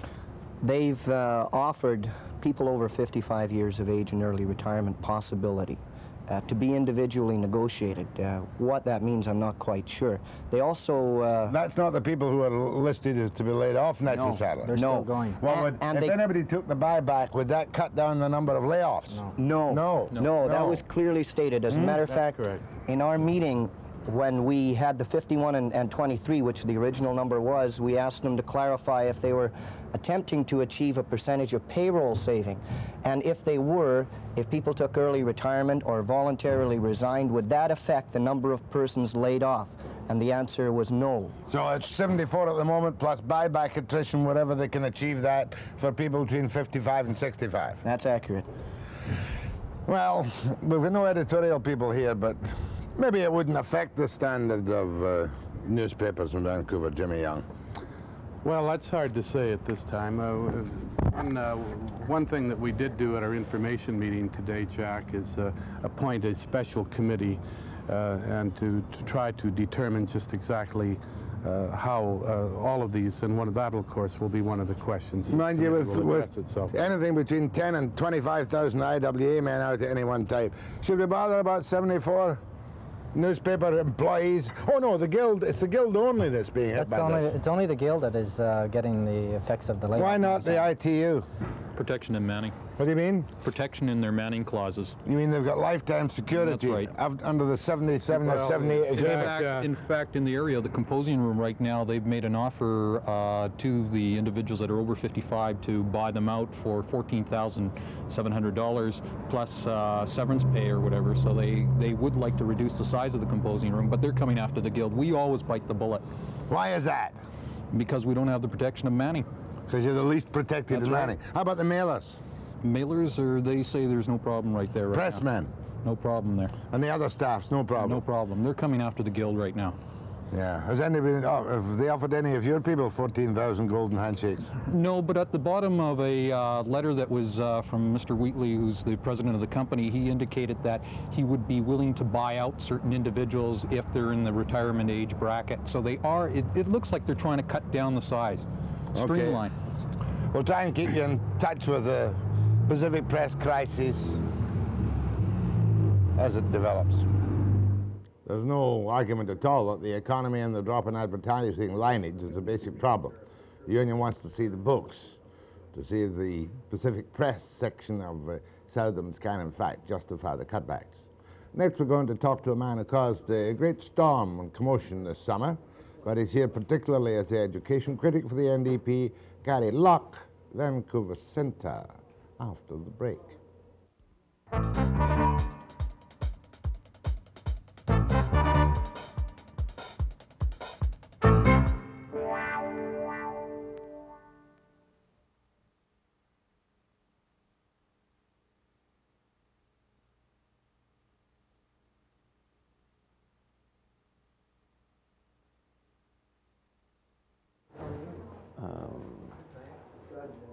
They've uh, offered people over 55 years of age and early retirement possibility uh, to be individually negotiated. Uh, what that means, I'm not quite sure. They also... Uh, That's not the people who are listed as to be laid off necessarily. No, they're still No. going. Well, And- would, and if they- anybody took the buyback, would that cut down the number of layoffs? No. No. No, that was clearly stated. As a Hmm? matter of That's fact, in our meeting, when we had the 51 and, and 23, which the original number was, we asked them to clarify if they were attempting to achieve a percentage of payroll saving. And if they were, if people took early retirement or voluntarily resigned, would that affect the number of persons laid off? And the answer was no. So it's 74 at the moment, plus buyback attrition, whatever they can achieve that for people between 55 and 65. That's accurate. Well, we've got no editorial people here, but maybe it wouldn't affect the standard of uh, newspapers in Vancouver, Jimmy Young. Well, that's hard to say at this time. Uh, and, uh, one thing that we did do at our information meeting today, Jack, is uh, appoint a special committee uh, and to, to try to determine just exactly uh, how uh, all of these, and one of that, of course, will be one of the questions. Mind you, with, with itself. anything between 10 and 25,000 IWA men out at any one time. Should we bother about 74 newspaper employees? Oh no, the guild, it's the guild only that's being hit That's by only, this. it's only the guild that is uh, getting the effects of the layoff. Why not the ITU? Protection in manning. What do you mean? Protection in their manning clauses. You mean they've got lifetime security right. av- under the 77 or Well, 78 in agreement? fact, in fact, in the area of the composing room right now, they've made an offer uh, to the individuals that are over 55 to buy them out for $14,700 plus uh, severance pay or whatever. So they, they would like to reduce the size of the composing room, but they're coming after the guild. We always bite the bullet. Why is that? Because we don't have the protection of manning. Because you're the least protected That's in right. How about the mailers? Mailers, or they say there's no problem right there. Right. Pressmen? No problem there. And the other staffs, no problem? No problem. They're coming after the guild right now. Yeah. Has anybody, oh, have they offered any of your people 14,000 golden handshakes? No, but at the bottom of a uh, letter that was uh, from Mr. Wheatley, who's the president of the company, he indicated that he would be willing to buy out certain individuals if they're in the retirement age bracket. So they are, it, it looks like they're trying to cut down the size, Okay. streamline. We'll try and keep you in touch with the Pacific Press crisis as it develops. There's no argument at all that the economy and the drop in advertising lineage is a basic problem. The union wants to see the books, to see if the Pacific Press section of uh, Southam's can, in fact, justify the cutbacks. Next, we're going to talk to a man who caused a great storm and commotion this summer, but he's here particularly as the education critic for the NDP, Gary Lauk, Vancouver Centre, after the break.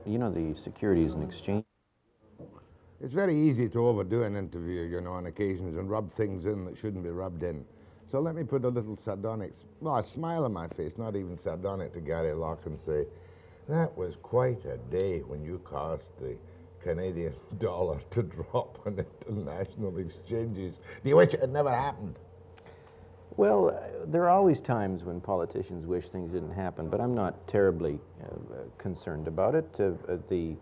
You know, the Securities and Exchange. It's very easy to overdo an interview, you know, on occasions and rub things in that shouldn't be rubbed in. So let me put a little sardonic, well, a smile on my face, not even sardonic, to Gary Lauk and say, that was quite a day when you caused the Canadian dollar to drop on international exchanges. Do you wish it had never happened? Well, uh, there are always times when politicians wish things didn't happen, but I'm not terribly uh, concerned about it. Uh, uh, the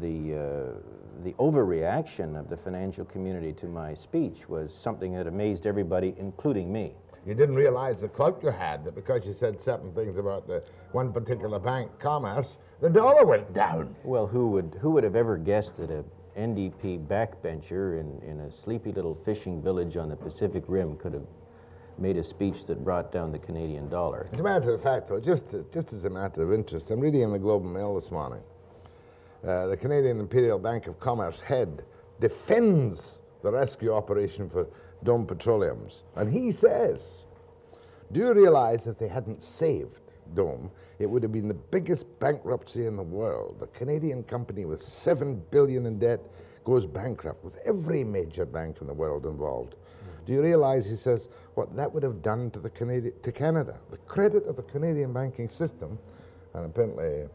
the uh, the overreaction of the financial community to my speech was something that amazed everybody, including me. You didn't realize the clout you had, that because you said certain things about the one particular bank, Commerce, the dollar went down. Well, who would who would have ever guessed that a NDP backbencher in, in a sleepy little fishing village on the Pacific Rim could have made a speech that brought down the Canadian dollar? As a matter of fact, though, just, just as a matter of interest, I'm reading in the Globe and Mail this morning. Uh, the Canadian Imperial Bank of Commerce head defends the rescue operation for Dome Petroleums. And he says, Do you realize if they hadn't saved Dome, it would have been the biggest bankruptcy in the world? A Canadian company with $7 billion in debt goes bankrupt with every major bank in the world involved. Do you realize, he says, what that would have done to, the Canadi- to Canada? The credit of the Canadian banking system, and apparently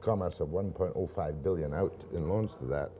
commerce of 1.05 billion out in loans to that,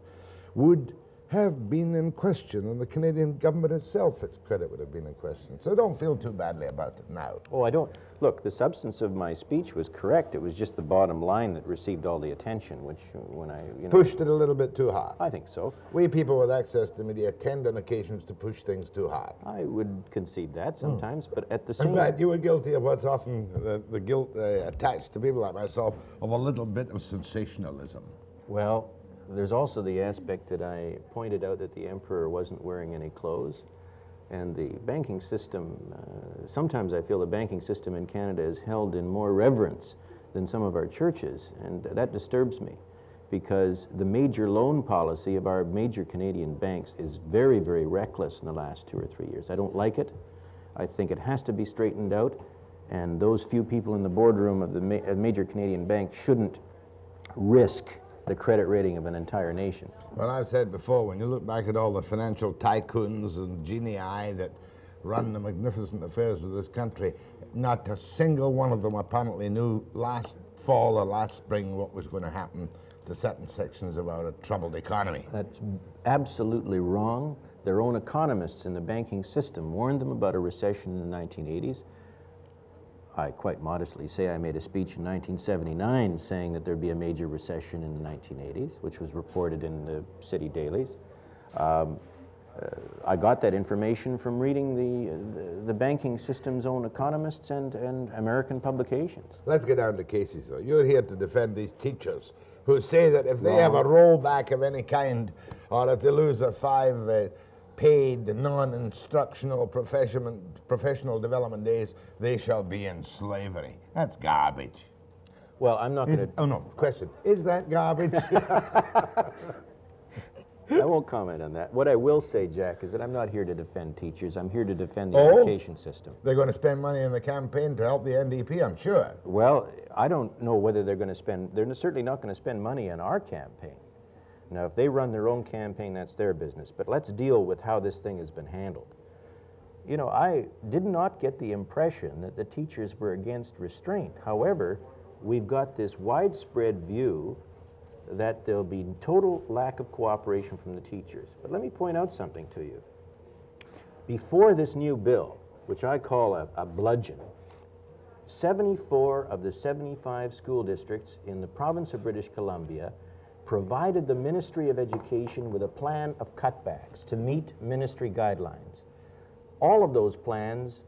would have been in question, and the Canadian government itself, its credit would have been in question. So don't feel too badly about it now. Oh, I don't. Look, the substance of my speech was correct. It was just the bottom line that received all the attention, which uh, when I, you know. Pushed it a little bit too hard. I think so. We people with access to media tend on occasions to push things too hard. I would concede that sometimes, but at the In same fact, you were guilty of what's often the, the guilt uh, attached to people like myself of a little bit of sensationalism. Well, there's also the aspect that I pointed out that the emperor wasn't wearing any clothes. And the banking system, uh, sometimes I feel the banking system in Canada is held in more reverence than some of our churches, and that disturbs me because the major loan policy of our major Canadian banks is very, very reckless in the last two or three years. I don't like it. I think it has to be straightened out. And those few people in the boardroom of the ma- major Canadian bank shouldn't risk the credit rating of an entire nation. Well, I've said before, when you look back at all the financial tycoons and genii that run the magnificent affairs of this country, not a single one of them apparently knew last fall or last spring what was going to happen to certain sections of our troubled economy. That's absolutely wrong. Their own economists in the banking system warned them about a recession in the 1980s. I quite modestly say I made a speech in 1979 saying that there'd be a major recession in the 1980s, which was reported in the city dailies. Um, uh, I got that information from reading the, the, the banking system's own economists and, and American publications. Let's get down to cases, though. You're here to defend these teachers who say that if they have a rollback of any kind, or if they lose a five uh, paid non-instructional professional, professional development days, they shall be in slavery. That's garbage. Well, I'm not going to. Oh, no, question. Is that garbage? I won't comment on that. What I will say, Jack, is that I'm not here to defend teachers. I'm here to defend the Oh? education system. They're going to spend money in the campaign to help the NDP, I'm sure. Well, I don't know whether they're going to spend, they're certainly not going to spend money on our campaign. Now, if they run their own campaign, that's their business. But let's deal with how this thing has been handled. You know, I did not get the impression that the teachers were against restraint. However, we've got this widespread view that there'll be total lack of cooperation from the teachers. But let me point out something to you. Before this new bill, which I call a, a bludgeon, 74 of the 75 school districts in the province of British Columbia provided the Ministry of Education with a plan of cutbacks to meet ministry guidelines. All of those plans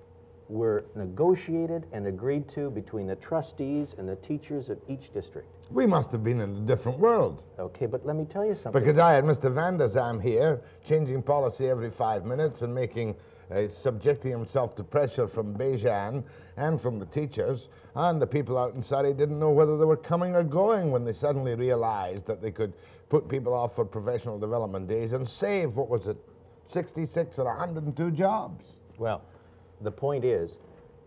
were negotiated and agreed to between the trustees and the teachers of each district. We must have been in a different world. Okay, but let me tell you something. Because I had Mr. Vander Zalm here, changing policy every five minutes and making, uh, subjecting himself to pressure from Beijing and from the teachers, and the people out in Surrey didn't know whether they were coming or going when they suddenly realized that they could put people off for professional development days and save, what was it, 66 or 102 jobs. Well, the point is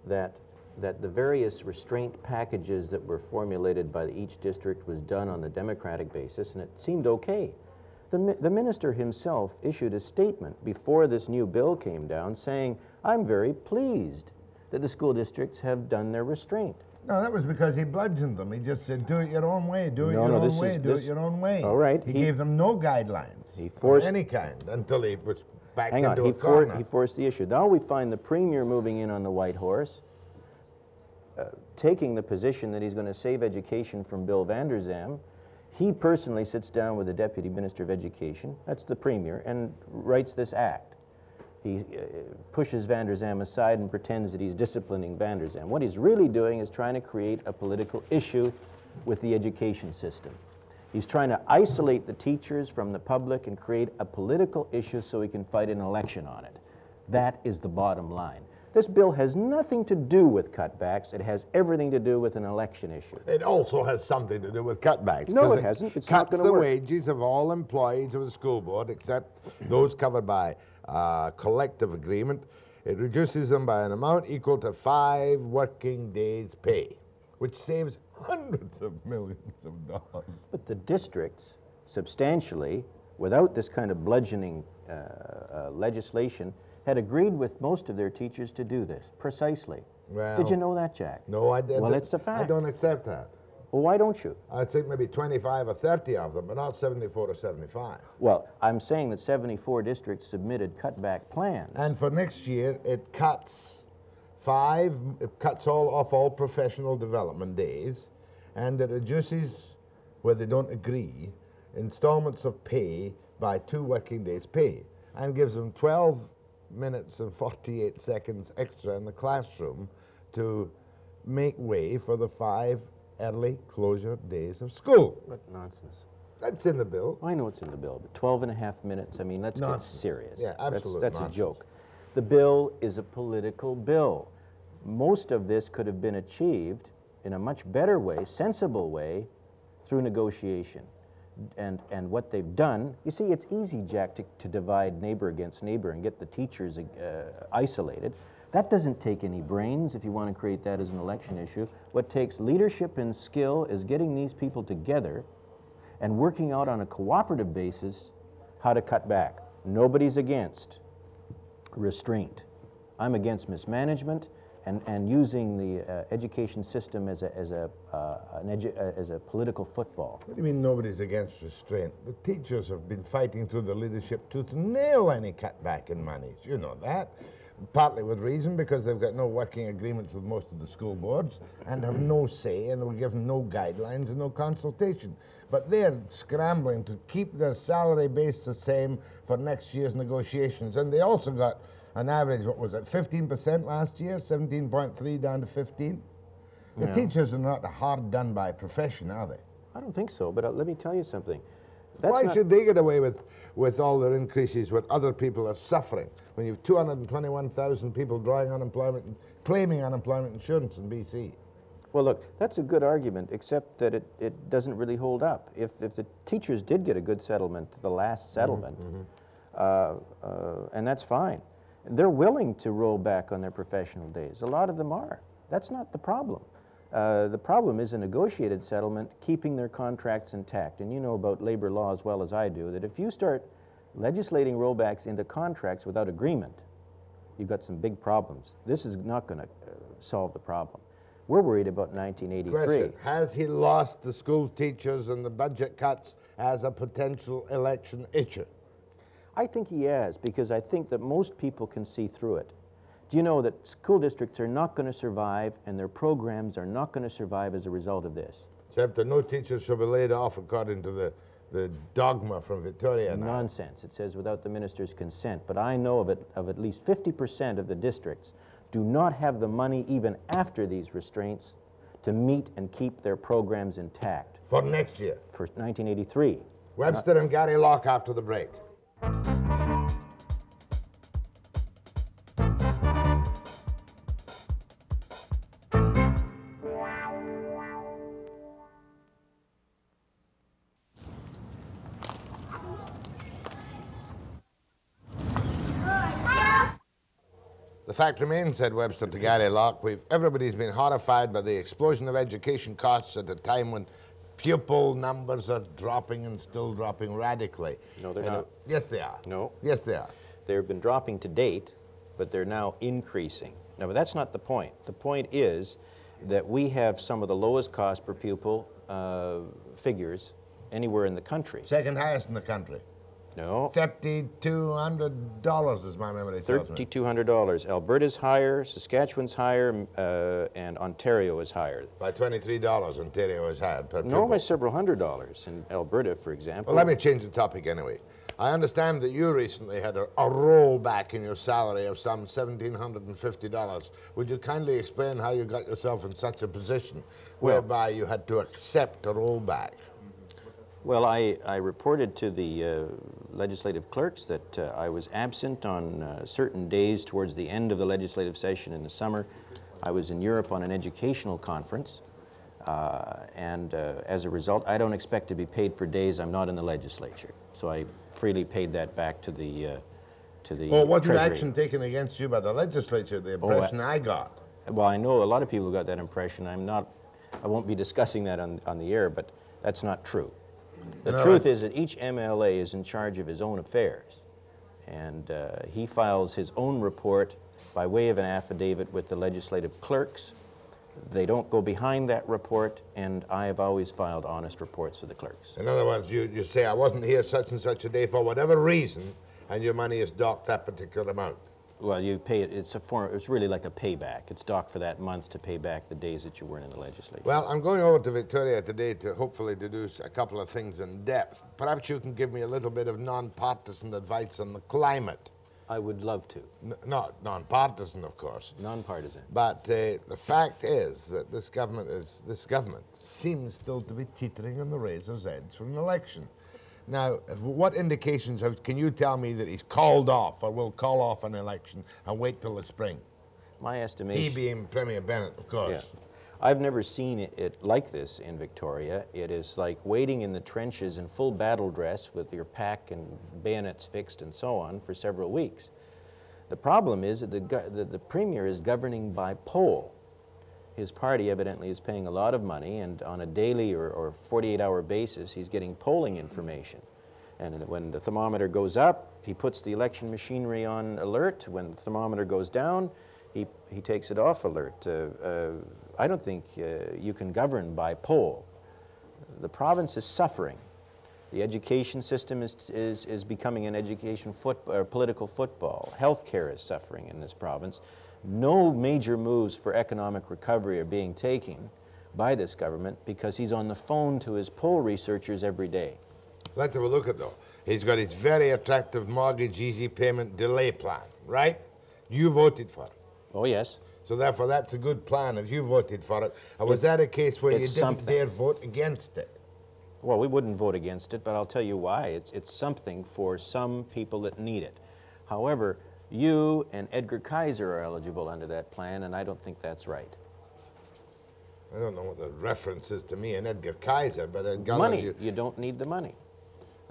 that that the various restraint packages that were formulated by each district was done on the democratic basis, and it seemed okay. The, the minister himself issued a statement before this new bill came down saying, I'm very pleased that the school districts have done their restraint. No, that was because he bludgeoned them. He just said, do it your own way, do it No, your no, own way, is- do this- it your own way. All right, He, he- gave them no guidelines He of forced any kind until he was backed Hang on, into he, a for, he forced the issue. Now we find the premier moving in on the white horse, uh, taking the position that he's going to save education from Bill Vander Zalm. He personally sits down with the deputy minister of education, that's the premier, and writes this act. He uh, pushes Vander Zalm aside and pretends that he's disciplining Vander Zalm. What he's really doing is trying to create a political issue with the education system. He's trying to isolate the teachers from the public and create a political issue so he can fight an election on it. That is the bottom line. This bill has nothing to do with cutbacks. It has everything to do with an election issue. It also has something to do with cutbacks. No, it hasn't. It's not cuts the work. wages of all employees of the school board, except those covered by uh, collective agreement. It reduces them by an amount equal to five working days' pay, which saves hundreds of millions of dollars. But the districts, substantially, without this kind of bludgeoning uh, uh, legislation, had agreed with most of their teachers to do this, precisely. Well, Did you know that, Jack? No, I didn't. Well, it's a fact. I don't accept that. Well, why don't you? I'd think maybe 25 or 30 of them, but not 74 or 75. Well, I'm saying that 74 districts submitted cutback plans. And for next year, it cuts five, it cuts all off all professional development days, and it reduces, where they don't agree, installments of pay by two working days' pay, and gives them 12 minutes and 48 seconds extra in the classroom to make way for the five early closure days of school. What nonsense. That's in the bill. I know it's in the bill, but 12 and a half minutes, I mean, let's Nonsense. get serious. Yeah, That's- That's, a joke. The bill is a political bill. Most of this could have been achieved in a much better way, sensible way, through negotiation. And, and what they've done, you see, it's easy, Jack, to, to divide neighbor against neighbor and get the teachers uh, isolated. That doesn't take any brains if you want to create that as an election issue. What takes leadership and skill is getting these people together and working out on a cooperative basis how to cut back. Nobody's against restraint. I'm against mismanagement and, and using the uh, education system as a, as, a, uh, uh, as a political football. What do you mean nobody's against restraint? The teachers have been fighting through the leadership tooth and nail any cutback in monies. You know that. Partly with reason because they've got no working agreements with most of the school boards and have no say and were given no guidelines and no consultation. But they're scrambling to keep their salary base the same for next year's negotiations. And they also got an average, what was it, 15% last year, 17.3 down to 15? The Yeah. teachers are not a hard done by profession, are they? I don't think so, but uh, let me tell you something. That's Why should they get away with, with all their increases when other people are suffering? When you've 221,000 people drawing unemployment, and claiming unemployment insurance in BC. Well, look, that's a good argument, except that it, it doesn't really hold up. If, if the teachers did get a good settlement, the last settlement, uh, uh, and that's fine, they're willing to roll back on their professional days. A lot of them are. That's not the problem. Uh, the problem is a negotiated settlement keeping their contracts intact. And you know about labor law as well as I do that if you start legislating rollbacks into contracts without agreement, you've got some big problems. This is not going to uh, solve the problem. We're worried about 1983. Question, has he lost the school teachers and the budget cuts as a potential election issue? I think he has because I think that most people can see through it. Do you know that school districts are not going to survive and their programs are not going to survive as a result of this? Except that no teachers shall be laid off according to the, the dogma from Victoria now. Nonsense. It says without the minister's consent. But I know of, it, of at least 50% of the districts do not have the money even after these restraints to meet and keep their programs intact. For next year? For 1983. Webster and Gary Lauk after the break. The fact remains, said Webster to Gary Lauk, we've, everybody's been horrified by the explosion of education costs at a time when pupil numbers are dropping and still dropping radically. No, they're And, not. Yes, they are. No. Yes, they are. They've been dropping to date, but they're now increasing. Now, but that's not the point. The point is that we have some of the lowest cost per pupil uh, figures anywhere in the country. Second highest in the country. No. $3,200 is my memory tells me. $3,200. Alberta's higher, Saskatchewan's higher, uh, and Ontario is higher. By $23, Ontario is higher per No, by several hundred dollars. In Alberta, for example. Well, let me change the topic anyway. I understand that you recently had a, a rollback in your salary of some $1,750. Would you kindly explain how you got yourself in such a position Well- whereby you had to accept a rollback? Well, I, I reported to the uh, legislative clerks that uh, I was absent on uh, certain days towards the end of the legislative session in the summer. I was in Europe on an educational conference, uh, and uh, as a result, I don't expect to be paid for days I'm not in the legislature. So I freely paid that back to the uh, to the Well, wasn't Treasury. action taken against you by the legislature, the Oh, I- impression I got? Well, I know a lot of people got that impression. I'm not, I won't be discussing that on, on the air, but that's not true. The No, truth it's- is that each MLA is in charge of his own affairs. And uh, he files his own report by way of an affidavit with the legislative clerks. They don't go behind that report, and I have always filed honest reports with the clerks. In other words, you, you say, I wasn't here such and such a day for whatever reason, and your money is docked that particular amount. Well, you pay it, it's a form, it's really like a payback. It's docked for that month to pay back the days that you weren't in the legislature. Well, I'm going over to Victoria today to hopefully deduce a couple of things in depth. Perhaps you can give me a little bit of non-partisan advice on the climate. I would love to. N- not non-partisan, of course. Non-partisan. But uh, the fact is that this government is this government seems still to be teetering on the razor's edge for an election. Now, what indications have, can you tell me that he's called off or will call off an election and wait till the spring? My estimation. He being Premier Bennett, of course. Yeah. I've never seen it, it like this in Victoria. It is like waiting in the trenches in full battle dress with your pack and bayonets fixed and so on for several weeks. The problem is that the, the, the premier is governing by poll. His party evidently is paying a lot of money, and on a daily or, or 48-hour basis, he's getting polling information. And when the thermometer goes up, he puts the election machinery on alert. When the thermometer goes down, he, he takes it off alert. Uh, uh, I don't think uh, you can govern by poll. The province is suffering. The education system is, is, is becoming an education foot, or political football. Healthcare is suffering in this province. No major moves for economic recovery are being taken by this government because he's on the phone to his poll researchers every day. Let's have a look at though. He's got his very attractive mortgage easy payment delay plan, right? You voted for it. Oh, yes. So therefore, that's a good plan if you voted for it. Was It's- that a case where you didn't something. dare vote against it? Well, we wouldn't vote against it, but I'll tell you why. It's, it's something for some people that need it. However, you and Edgar Kaiser are eligible under that plan, and I don't think that's right. I don't know what the reference is to me and Edgar Kaiser, but money, you- you, don't need the money.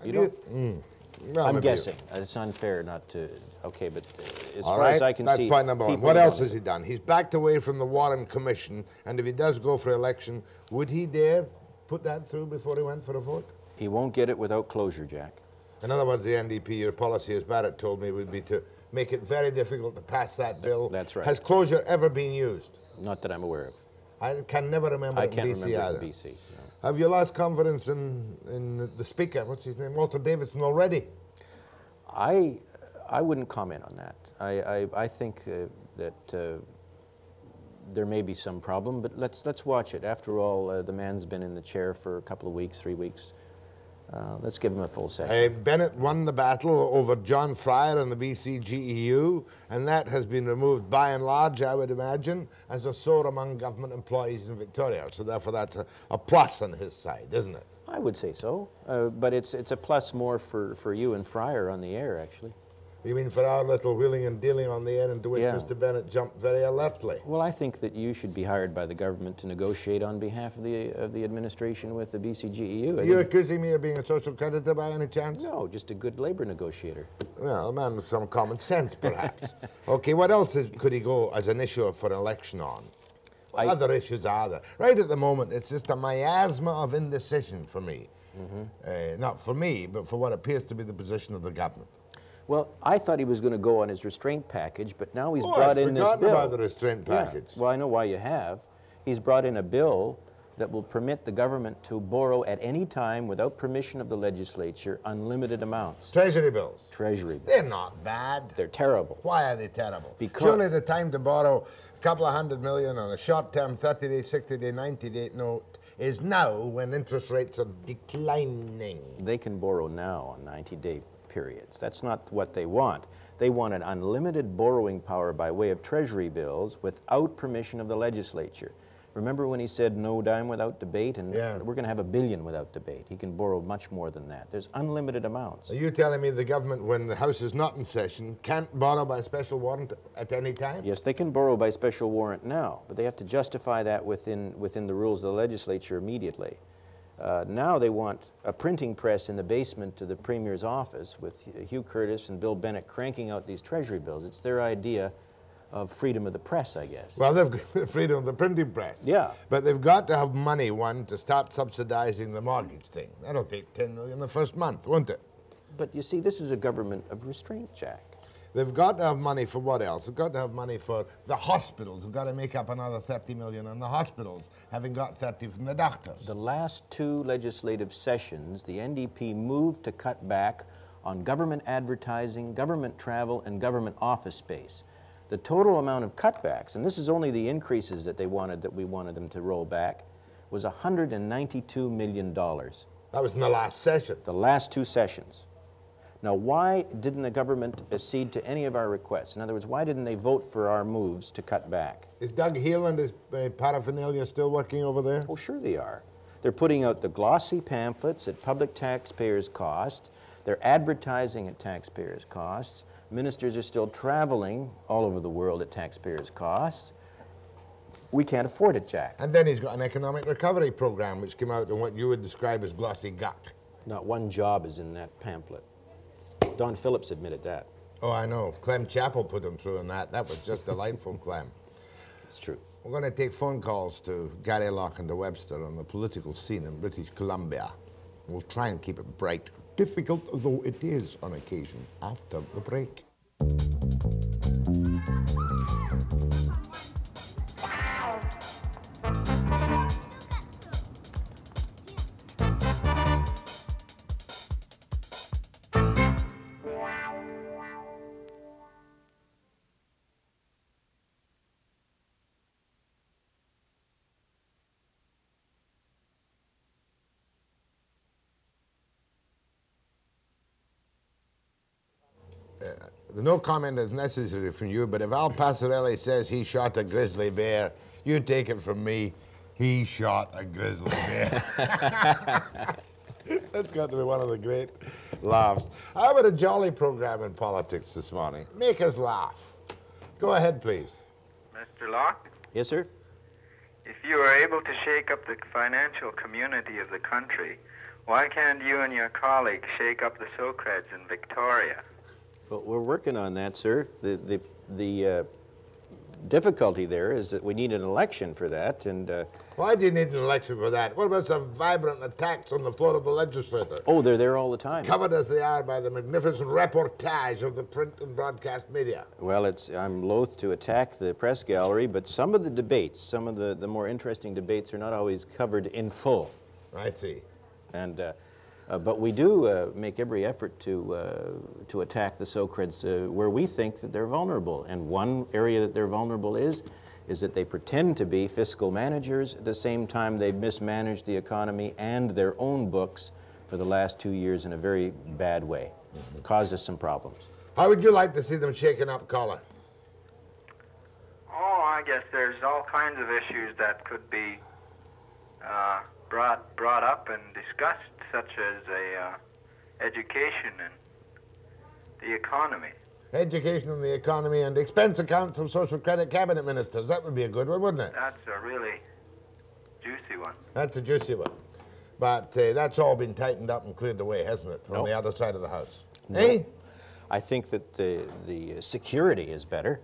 You You- don't. mm. Well, I'm maybe you- guessing. It's unfair not to. Okay, but uh, as All far right, as I can that's see, point number one. What else has he done? He's backed away from the Warren Commission, and if he does go for election, would he dare put that through before he went for a vote? He won't get it without closure, Jack. In other words, the NDP, your policy, as Barrett told me, would be to make it very difficult to pass that bill. That's right. Has closure ever been used? Not that I'm aware of. I can never remember I it in can't BC remember either. it in BC. no. Have you lost confidence in, in the- the Speaker, what's his name, Walter Davidson, already? I, I wouldn't comment on that. I, I, I think uh, that uh, there may be some problem, but let's, let's watch it. After all, uh, the man's been in the chair for a couple of weeks, three weeks. Uh, let's give him a full session. Uh, Bennett won the battle over John Fryer and the BCGEU, and that has been removed by and large, I would imagine, as a sore among government employees in Victoria. So therefore, that's a, a plus on his side, isn't it? I would say so, uh, but it's, it's a plus more for, for you and Fryer on the air, actually. You mean for our little wheeling and dealing on the air, into which Yeah. Mr. Bennett jumped very alertly? Well, I think that you should be hired by the government to negotiate on behalf of the, of the administration with the BCGEU. Are you accusing me of being a social creditor by any chance? No, just a good labor negotiator. Well, a man with some common sense, perhaps. okay, what else is, could he go as an issue for an election on? What other issues are there? Right at the moment, it's just a miasma of indecision for me. Uh, not for me, but for what appears to be the position of the government. Well, I thought he was going to go on his restraint package, but now he's Oh, brought I'd in this bill. about the restraint Yeah. package. Well, I know why you have. He's brought in a bill that will permit the government to borrow at any time without permission of the legislature unlimited amounts. Treasury bills. Treasury bills. They're not bad. They're terrible. Why are they terrible? Because- Surely the time to borrow a couple of hundred million on a short-term 30-day, 60-day, 90-day note is now when interest rates are declining. They can borrow now on 90-day periods. That's not what they want. They want an unlimited borrowing power by way of treasury bills without permission of the legislature. Remember when he said no dime without debate? And Yeah. we're going to have a billion without debate. He can borrow much more than that. There's unlimited amounts. Are you telling me the government, when the House is not in session, can't borrow by special warrant at any time? Yes, they can borrow by special warrant now, but they have to justify that within, within the rules of the legislature immediately. Uh, now they want a printing press in the basement of the Premier's office with Hugh Curtis and Bill Bennett cranking out these treasury bills. It's their idea of freedom of the press, I guess. Well, they've got the freedom of the printing press. Yeah. But they've got to have money, one, to start subsidizing the mortgage thing. That'll take 10 million the first month, won't it? But you see, this is a government of restraint, Jack. They've got to have money for what else? They've got to have money for the hospitals. They've got to make up another 30 million on the hospitals, having got 30 from the doctors. The last two legislative sessions, the NDP moved to cut back on government advertising, government travel, and government office space. The total amount of cutbacks, and this is only the increases that they wanted that we wanted them to roll back, was $192 million. That was in the last session. The last two sessions. Now, why didn't the government accede to any of our requests? In other words, why didn't they vote for our moves to cut back? Is Doug Hill and his uh, paraphernalia still working over there? Oh, sure they are. They're putting out the glossy pamphlets at public taxpayers' cost. They're advertising at taxpayers' costs. Ministers are still traveling all over the world at taxpayers' costs. We can't afford it, Jack. And then he's got an economic recovery program, which came out in what you would describe as glossy guck. Not one job is in that pamphlet. Don Phillips admitted that. Oh, I know. Clem Chappell put him through in that. That was just delightful, Clem. That's true. We're going to take phone calls to Gary Lauk and to Webster on the political scene in British Columbia. We'll try and keep it bright, difficult though it is on occasion, after the break. No comment is necessary from you, but if Al Passarell says he shot a grizzly bear, you take it from me, he shot a grizzly bear. That's got to be one of the great laughs. How about a jolly program in politics this morning? Make us laugh. Go ahead, please. Mr. Lauk, Yes, sir? if you are able to shake up the financial community of the country, why can't you and your colleagues shake up the Socreds in Victoria? Well, we're working on that, sir. The, the, the uh, difficulty there is that we need an election for that, and uh, Why do you need an election for that? What about some vibrant attacks on the floor of the legislature? oh, they're there all the time. Covered as they are by the magnificent reportage of the print and broadcast media. Well, it's, I'm loath to attack the press gallery, but some of the debates, some of the, the more interesting debates are not always covered in full. I see. And, uh, uh, but we do uh, make every effort to, uh, to attack the Socreds uh, where we think that they're vulnerable. And one area that they're vulnerable is, is that they pretend to be fiscal managers. At the same time, they've mismanaged the economy and their own books for the last two years in a very bad way. Caused us some problems. How would you like to see them shaken up, Colin? Oh, I guess there's all kinds of issues that could be uh, brought brought up and discussed, such as a uh, education and the economy. Education and the economy and expense accounts of social credit cabinet ministers. That would be a good one, wouldn't it? That's a really juicy one. That's a juicy one. But uh, that's all been tightened up and cleared away, hasn't it, on the other side of the house? No. Eh? I think that the, the security is better,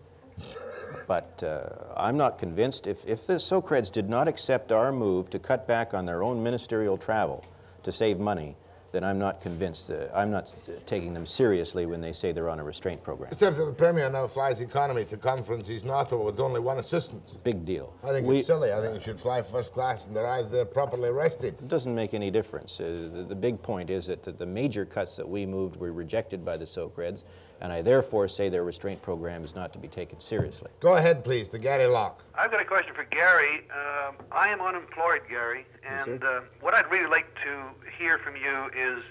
but uh, I'm not convinced. If, if the Socreds did not accept our move to cut back on their own ministerial travel to save money, then I'm not convinced, uh, I'm not taking them seriously when they say they're on a restraint program. Except that the Premier now flies economy to conferences Ottawa with only one assistant. Big deal. I think We- it's silly. I think you should fly first class and arrive there properly rested. It doesn't make any difference. Uh, the, the big point is that the, the major cuts that we moved were rejected by the Socreds, and I therefore say their restraint program is not to be taken seriously. Go ahead, please, to Gary Lauk. I've got a question for Gary. Um, I am unemployed, Gary, and uh, what I'd really like to hear from you is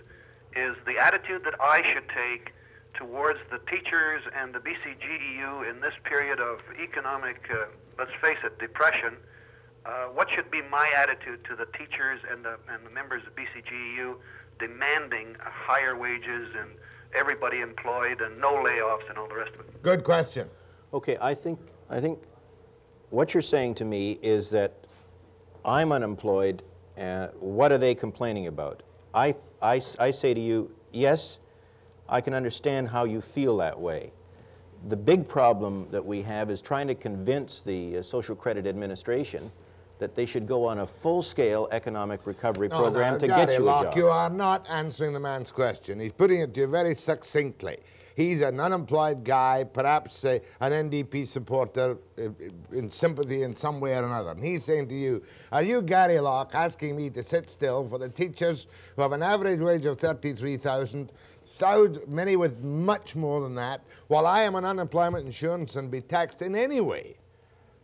is the attitude that I should take towards the teachers and the BCGEU in this period of economic, uh, let's face it, depression. Uh, what should be my attitude to the teachers and the, and the members of BCGEU demanding higher wages and everybody employed and no layoffs and all the rest of it? Good question. Okay, I think, I think what you're saying to me is that I'm unemployed, uh, what are they complaining about? I, I, I say to you, yes, I can understand how you feel that way. The big problem that we have is trying to convince the uh, Social Credit Administration that they should go on a full-scale economic recovery No, program no, to Gary get you Lauk, a job. you are not answering the man's question. He's putting it to you very succinctly. He's an unemployed guy, perhaps uh, an NDP supporter uh, in sympathy in some way or another. And he's saying to you, are you, Gary Lauk, asking me to sit still for the teachers who have an average wage of 33,000, thou- many with much more than that, while I am on unemployment insurance and be taxed in any way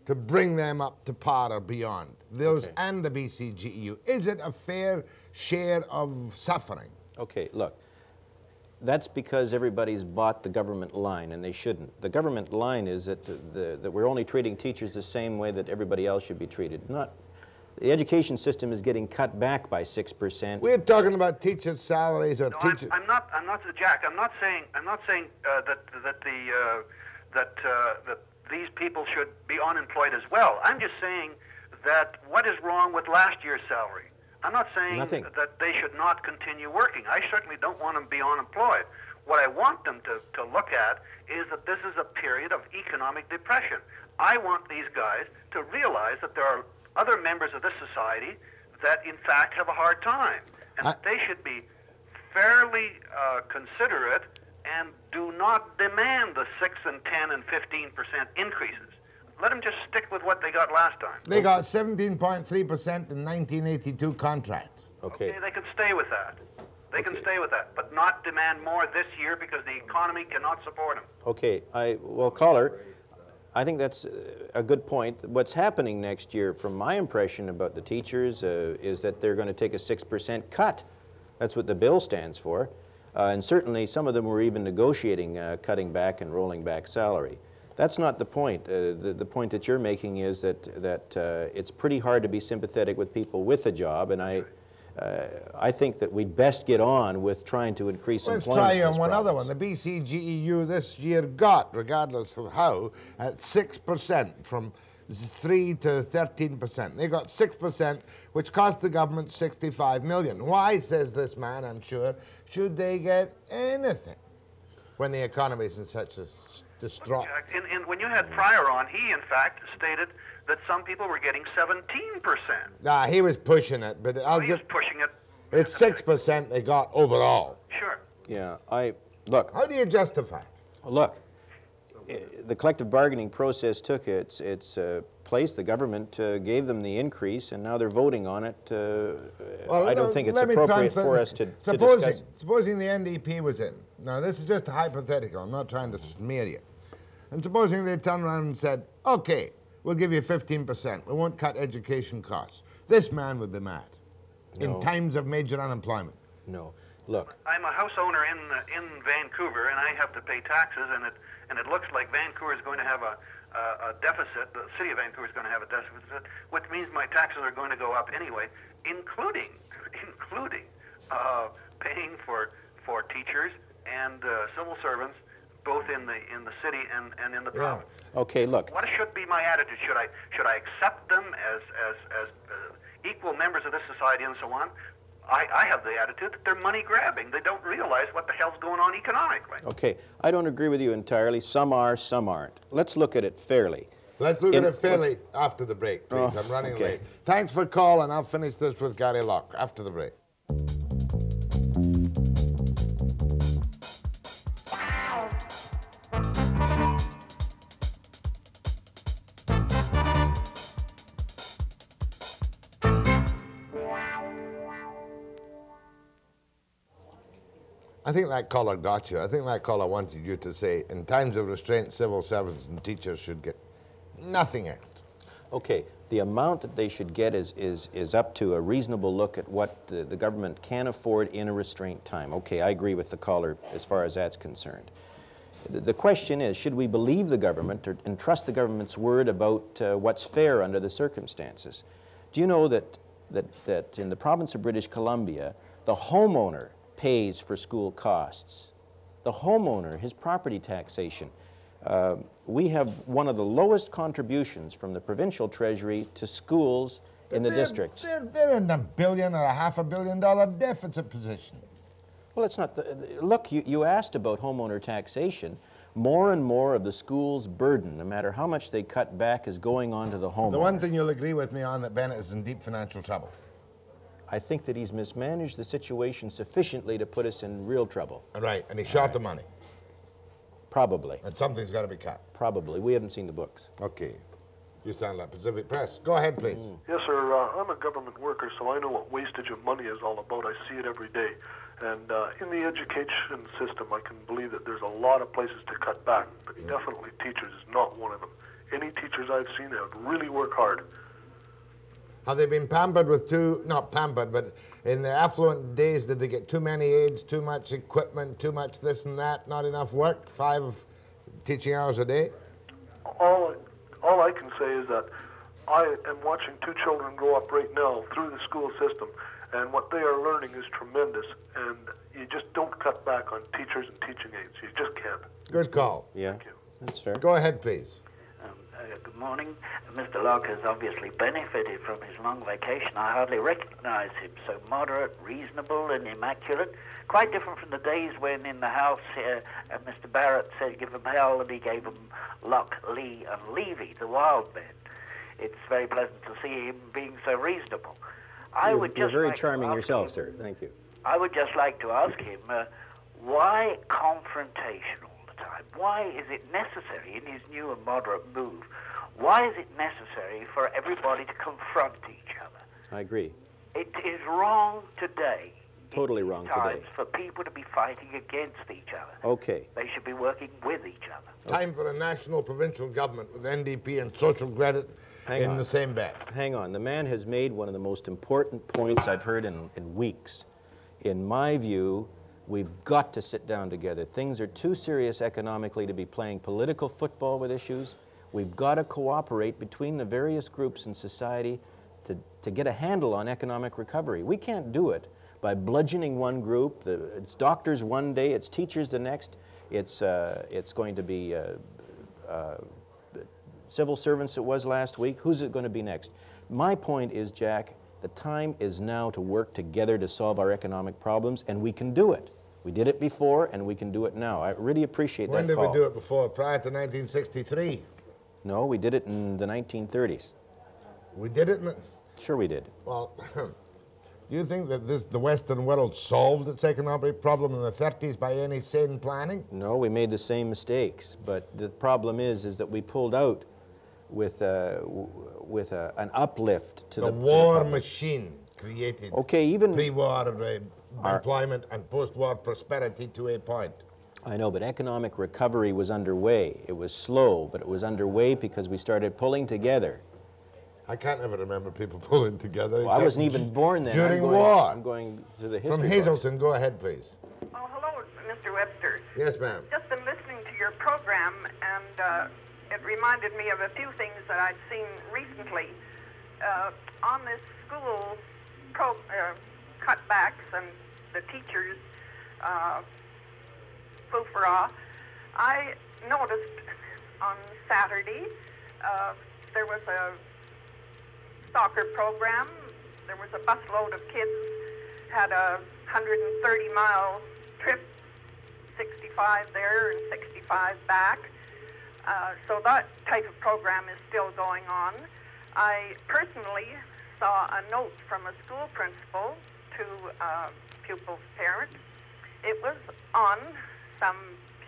to bring them up to par or beyond, those and the BCGEU? Is it a fair share of suffering? Okay, look, that's because everybody's bought the government line, and they shouldn't. The government line is that, the, the, that we're only treating teachers the same way that everybody else should be treated. Not, the education system is getting cut back by 6%. We're talking about teachers' salaries or No, I'm, teachers. I'm not. I'm not, Jack. I'm not saying. I'm not saying uh, that that the uh, that uh, that these people should be unemployed as well. I'm just saying that what is wrong with last year's salary. I'm not saying Nothing. that they should not continue working. I certainly don't want them to be unemployed. what I want them to, to look at is that this is a period of economic depression. I want these guys to realize that there are other members of this society that, in fact, have a hard time, and that they should be fairly uh, considerate and do not demand the 6 and 10 and 15 percent increases. Let them just stick with what they got last time. They got 17.3% in 1982 contracts. Okay, they can stay with that. They can stay with that, but not demand more this year because the economy cannot support them. Okay, I, well, caller, I think that's uh, a good point. What's happening next year, from my impression about the teachers, uh, is that they're going to take a 6% cut. That's what the bill stands for. Uh, and certainly some of them were even negotiating uh, cutting back and rolling back salary. That's not the point. Uh, the, the point that you're making is that, that uh, it's pretty hard to be sympathetic with people with a job, and I, uh, I think that we'd best get on with trying to increase Let's employment. try in on one other one. The BCGEU this year got, regardless of how, at 6% from 3 to 13%. They got 6%, which cost the government 65 million. Why, says this man, I'm sure, should they get anything when the economy is in such a distraught? And, and when you had Pryor on, he in fact stated that some people were getting 17 percent. Nah, he was pushing it, but I'll He was just. pushing it. It's 6% they got overall. Sure. Yeah, I, look. How do you justify it? Look, i- the collective bargaining process took its, its uh, place. The government uh, gave them the increase, and now they're voting on it. Uh, Well, I don't no, think it's appropriate for us to, to supposing, discuss. Supposing the NDP was in. Now, this is just hypothetical. I'm not trying to smear you. And supposing they turned around and said, okay, we'll give you 15%. We won't cut education costs. This man would be mad No. in times of major unemployment. No. Look, I'm a house owner in uh, in Vancouver, and I have to pay taxes, and it and it looks like Vancouver is going to have a a, a deficit. The city of Vancouver is going to have a deficit, which means my taxes are going to go up anyway, including including uh, paying for for teachers and uh, civil servants, both in the in the city and, and in the province. Okay, look. What should be my attitude? Should I should I accept them as as as uh, equal members of this society and so on? I, I have the attitude that they're money grabbing. They don't realize what the hell's going on economically. Okay, I don't agree with you entirely. Some are, some aren't. Let's look at it fairly. Let's look In- at it fairly after the break, please. Oh, I'm running okay. late. Thanks for calling. I'll finish this with Gary Lauk after the break. I think that caller got you. I think that caller wanted you to say, in times of restraint, civil servants and teachers should get nothing extra. Okay, the amount that they should get is, is, is up to a reasonable look at what the, the government can afford in a restraint time. Okay, I agree with the caller as far as that's concerned. The, the question is, should we believe the government or, and trust the government's word about uh, what's fair under the circumstances? Do you know that, that, that in the province of British Columbia, the homeowner pays for school costs? The homeowner, his property taxation. Uh, we have one of the lowest contributions from the provincial treasury to schools in the They're- districts. They're, they're in a billion or a half a billion dollar deficit position. Well, it's not. The, look, you, you asked about homeowner taxation. More and more of the school's burden, no matter how much they cut back, is going on to the homeowner. The one thing you'll agree with me on that Bennett is in deep financial trouble. I think that he's mismanaged the situation sufficiently to put us in real trouble. Right, and he shot the money. Probably. And something's got to be cut. Probably. We haven't seen the books. Okay. You sound like Pacific Press. Go ahead, please. Mm. Yes, sir. Uh, I'm a government worker, so I know what wastage of money is all about. I see it every day. And uh, in the education system, I can believe that there's a lot of places to cut back, but definitely teachers is not one of them. Any teachers I've seen have really worked hard. Have they been pampered with too, not pampered, but in the affluent days, did they get too many aides, too much equipment, too much this and that, not enough work, five teaching hours a day? All, all I can say is that I am watching two children grow up right now through the school system, and what they are learning is tremendous. And you just don't cut back on teachers and teaching aides. You just can't. Good call. Yeah, Thank you. that's fair. Go ahead, please. Uh, good morning. Mr. Lauk has obviously benefited from his long vacation. I hardly recognize him. So moderate, reasonable, and immaculate. Quite different from the days when in the House uh, uh, Mr. Barrett said give him hell and he gave him Lauk, Lea, and Levi, the wild men. It's very pleasant to see him being so reasonable. I you're, would you're just very like to charming yourself, him- sir. Thank you. I would just like to ask him uh, why confrontation all the time? Why is it necessary in his new and moderate move? Why is it necessary for everybody to confront each other? I agree. It is wrong today Totally wrong times today. for people to be fighting against each other. Okay. They should be working with each other. Time for a national provincial government with NDP and social credit Hang in on. the same bag. Hang on. The man has made one of the most important points I've heard in, in weeks. In my view, we've got to sit down together. Things are too serious economically to be playing political football with issues. We've got to cooperate between the various groups in society to, to get a handle on economic recovery. We can't do it by bludgeoning one group. The, it's doctors one day, it's teachers the next, it's, uh, it's going to be uh, uh, civil servants it was last week. Who's it going to be next? My point is, Jack, the time is now to work together to solve our economic problems, and we can do it. We did it before, and we can do it now. I really appreciate When that When did we do it before? Prior to 1963? No, we did it in the 1930s. We did it in the... Sure we did. Well, do you think that this the Western world solved its economic problem in the 30s by any sane planning? No, we made the same mistakes, but the problem is, is that we pulled out with, uh, w- with a, an uplift to the, the, to the war machine created Okay, even pre-war uh, Our- employment and post-war prosperity to a point. I know, but economic recovery was underway. It was slow, but it was underway because we started pulling together. I can't ever remember people pulling together. Well, I wasn't even born then. During I'm going, war. I'm going through the history. From books. Hazelton, go ahead, please. Oh, hello, Mr. Webster. Yes, ma'am. Just been listening to your program, and uh, it reminded me of a few things that I'd seen recently. Uh, on this school pro, uh, cutbacks and the teachers' uh, I noticed on Saturday uh, there was a soccer program. There was a busload of kids had a 130 mile trip, 65 there and 65 back. Uh, so that type of program is still going on. I personally saw a note from a school principal to a pupil's parents. It was on some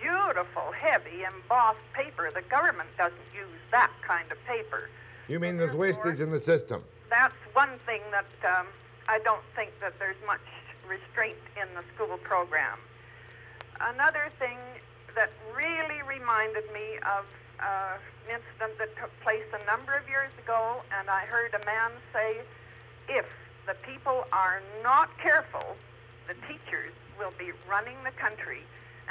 beautiful, heavy, embossed paper. The government doesn't use that kind of paper. You mean there's wastage in the system? That's one thing that um, I don't think that there's much restraint in the school program. Another thing that really reminded me of uh, an incident that took place a number of years ago, and I heard a man say, if the people are not careful, the teachers will be running the country.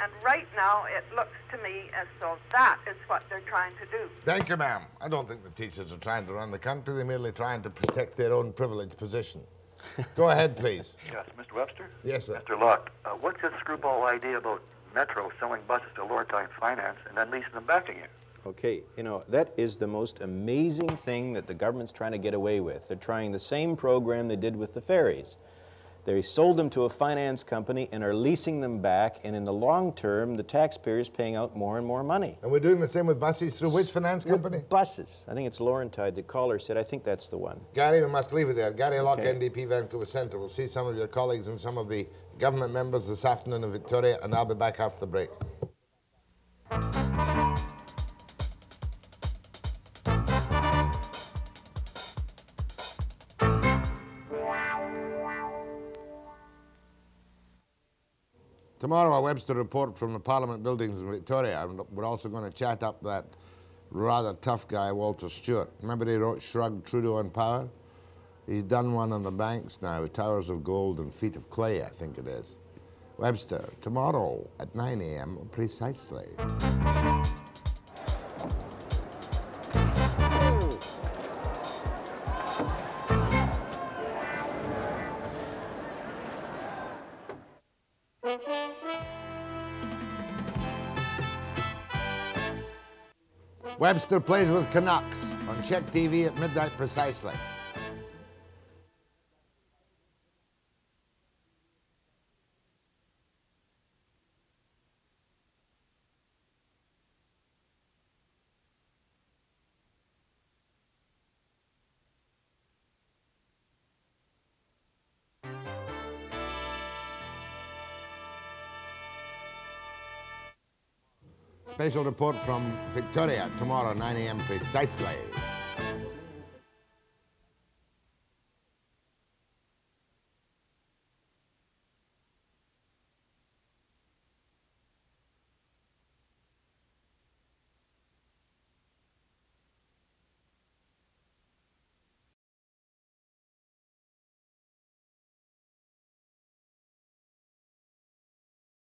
And right now, it looks to me as though that is what they're trying to do. Thank you, ma'am. I don't think the teachers are trying to run the country. They're merely trying to protect their own privileged position. Go ahead, please. Yes, Mr. Webster? Yes, sir. Mr. Lauk, uh, what's this screwball idea about Metro selling buses to Laurentide Finance and then leasing them back again? Okay, you know, that is the most amazing thing that the government's trying to get away with. They're trying the same program they did with the ferries. They sold them to a finance company and are leasing them back, and in the long term, the taxpayer's paying out more and more money. And we're doing the same with buses through which finance With company? buses. I think it's Laurentide. The caller said, I think that's the one. Gary, we must leave it there. Gary Lauk, Okay. NDP Vancouver Centre. We'll see some of your colleagues and some of the government members this afternoon in Victoria, and I'll be back after the break. Tomorrow, a Webster report from the Parliament buildings in Victoria, we're also going to chat up that rather tough guy, Walter Stewart. Remember he wrote Shrug Trudeau on Power? He's done one on the banks now, Towers of Gold and Feet of Clay, I think it is. Webster, tomorrow at 9 a.m. precisely. Webster plays with Canucks on Czech TV at midnight precisely. Special report from Victoria tomorrow, 9 a.m. precisely.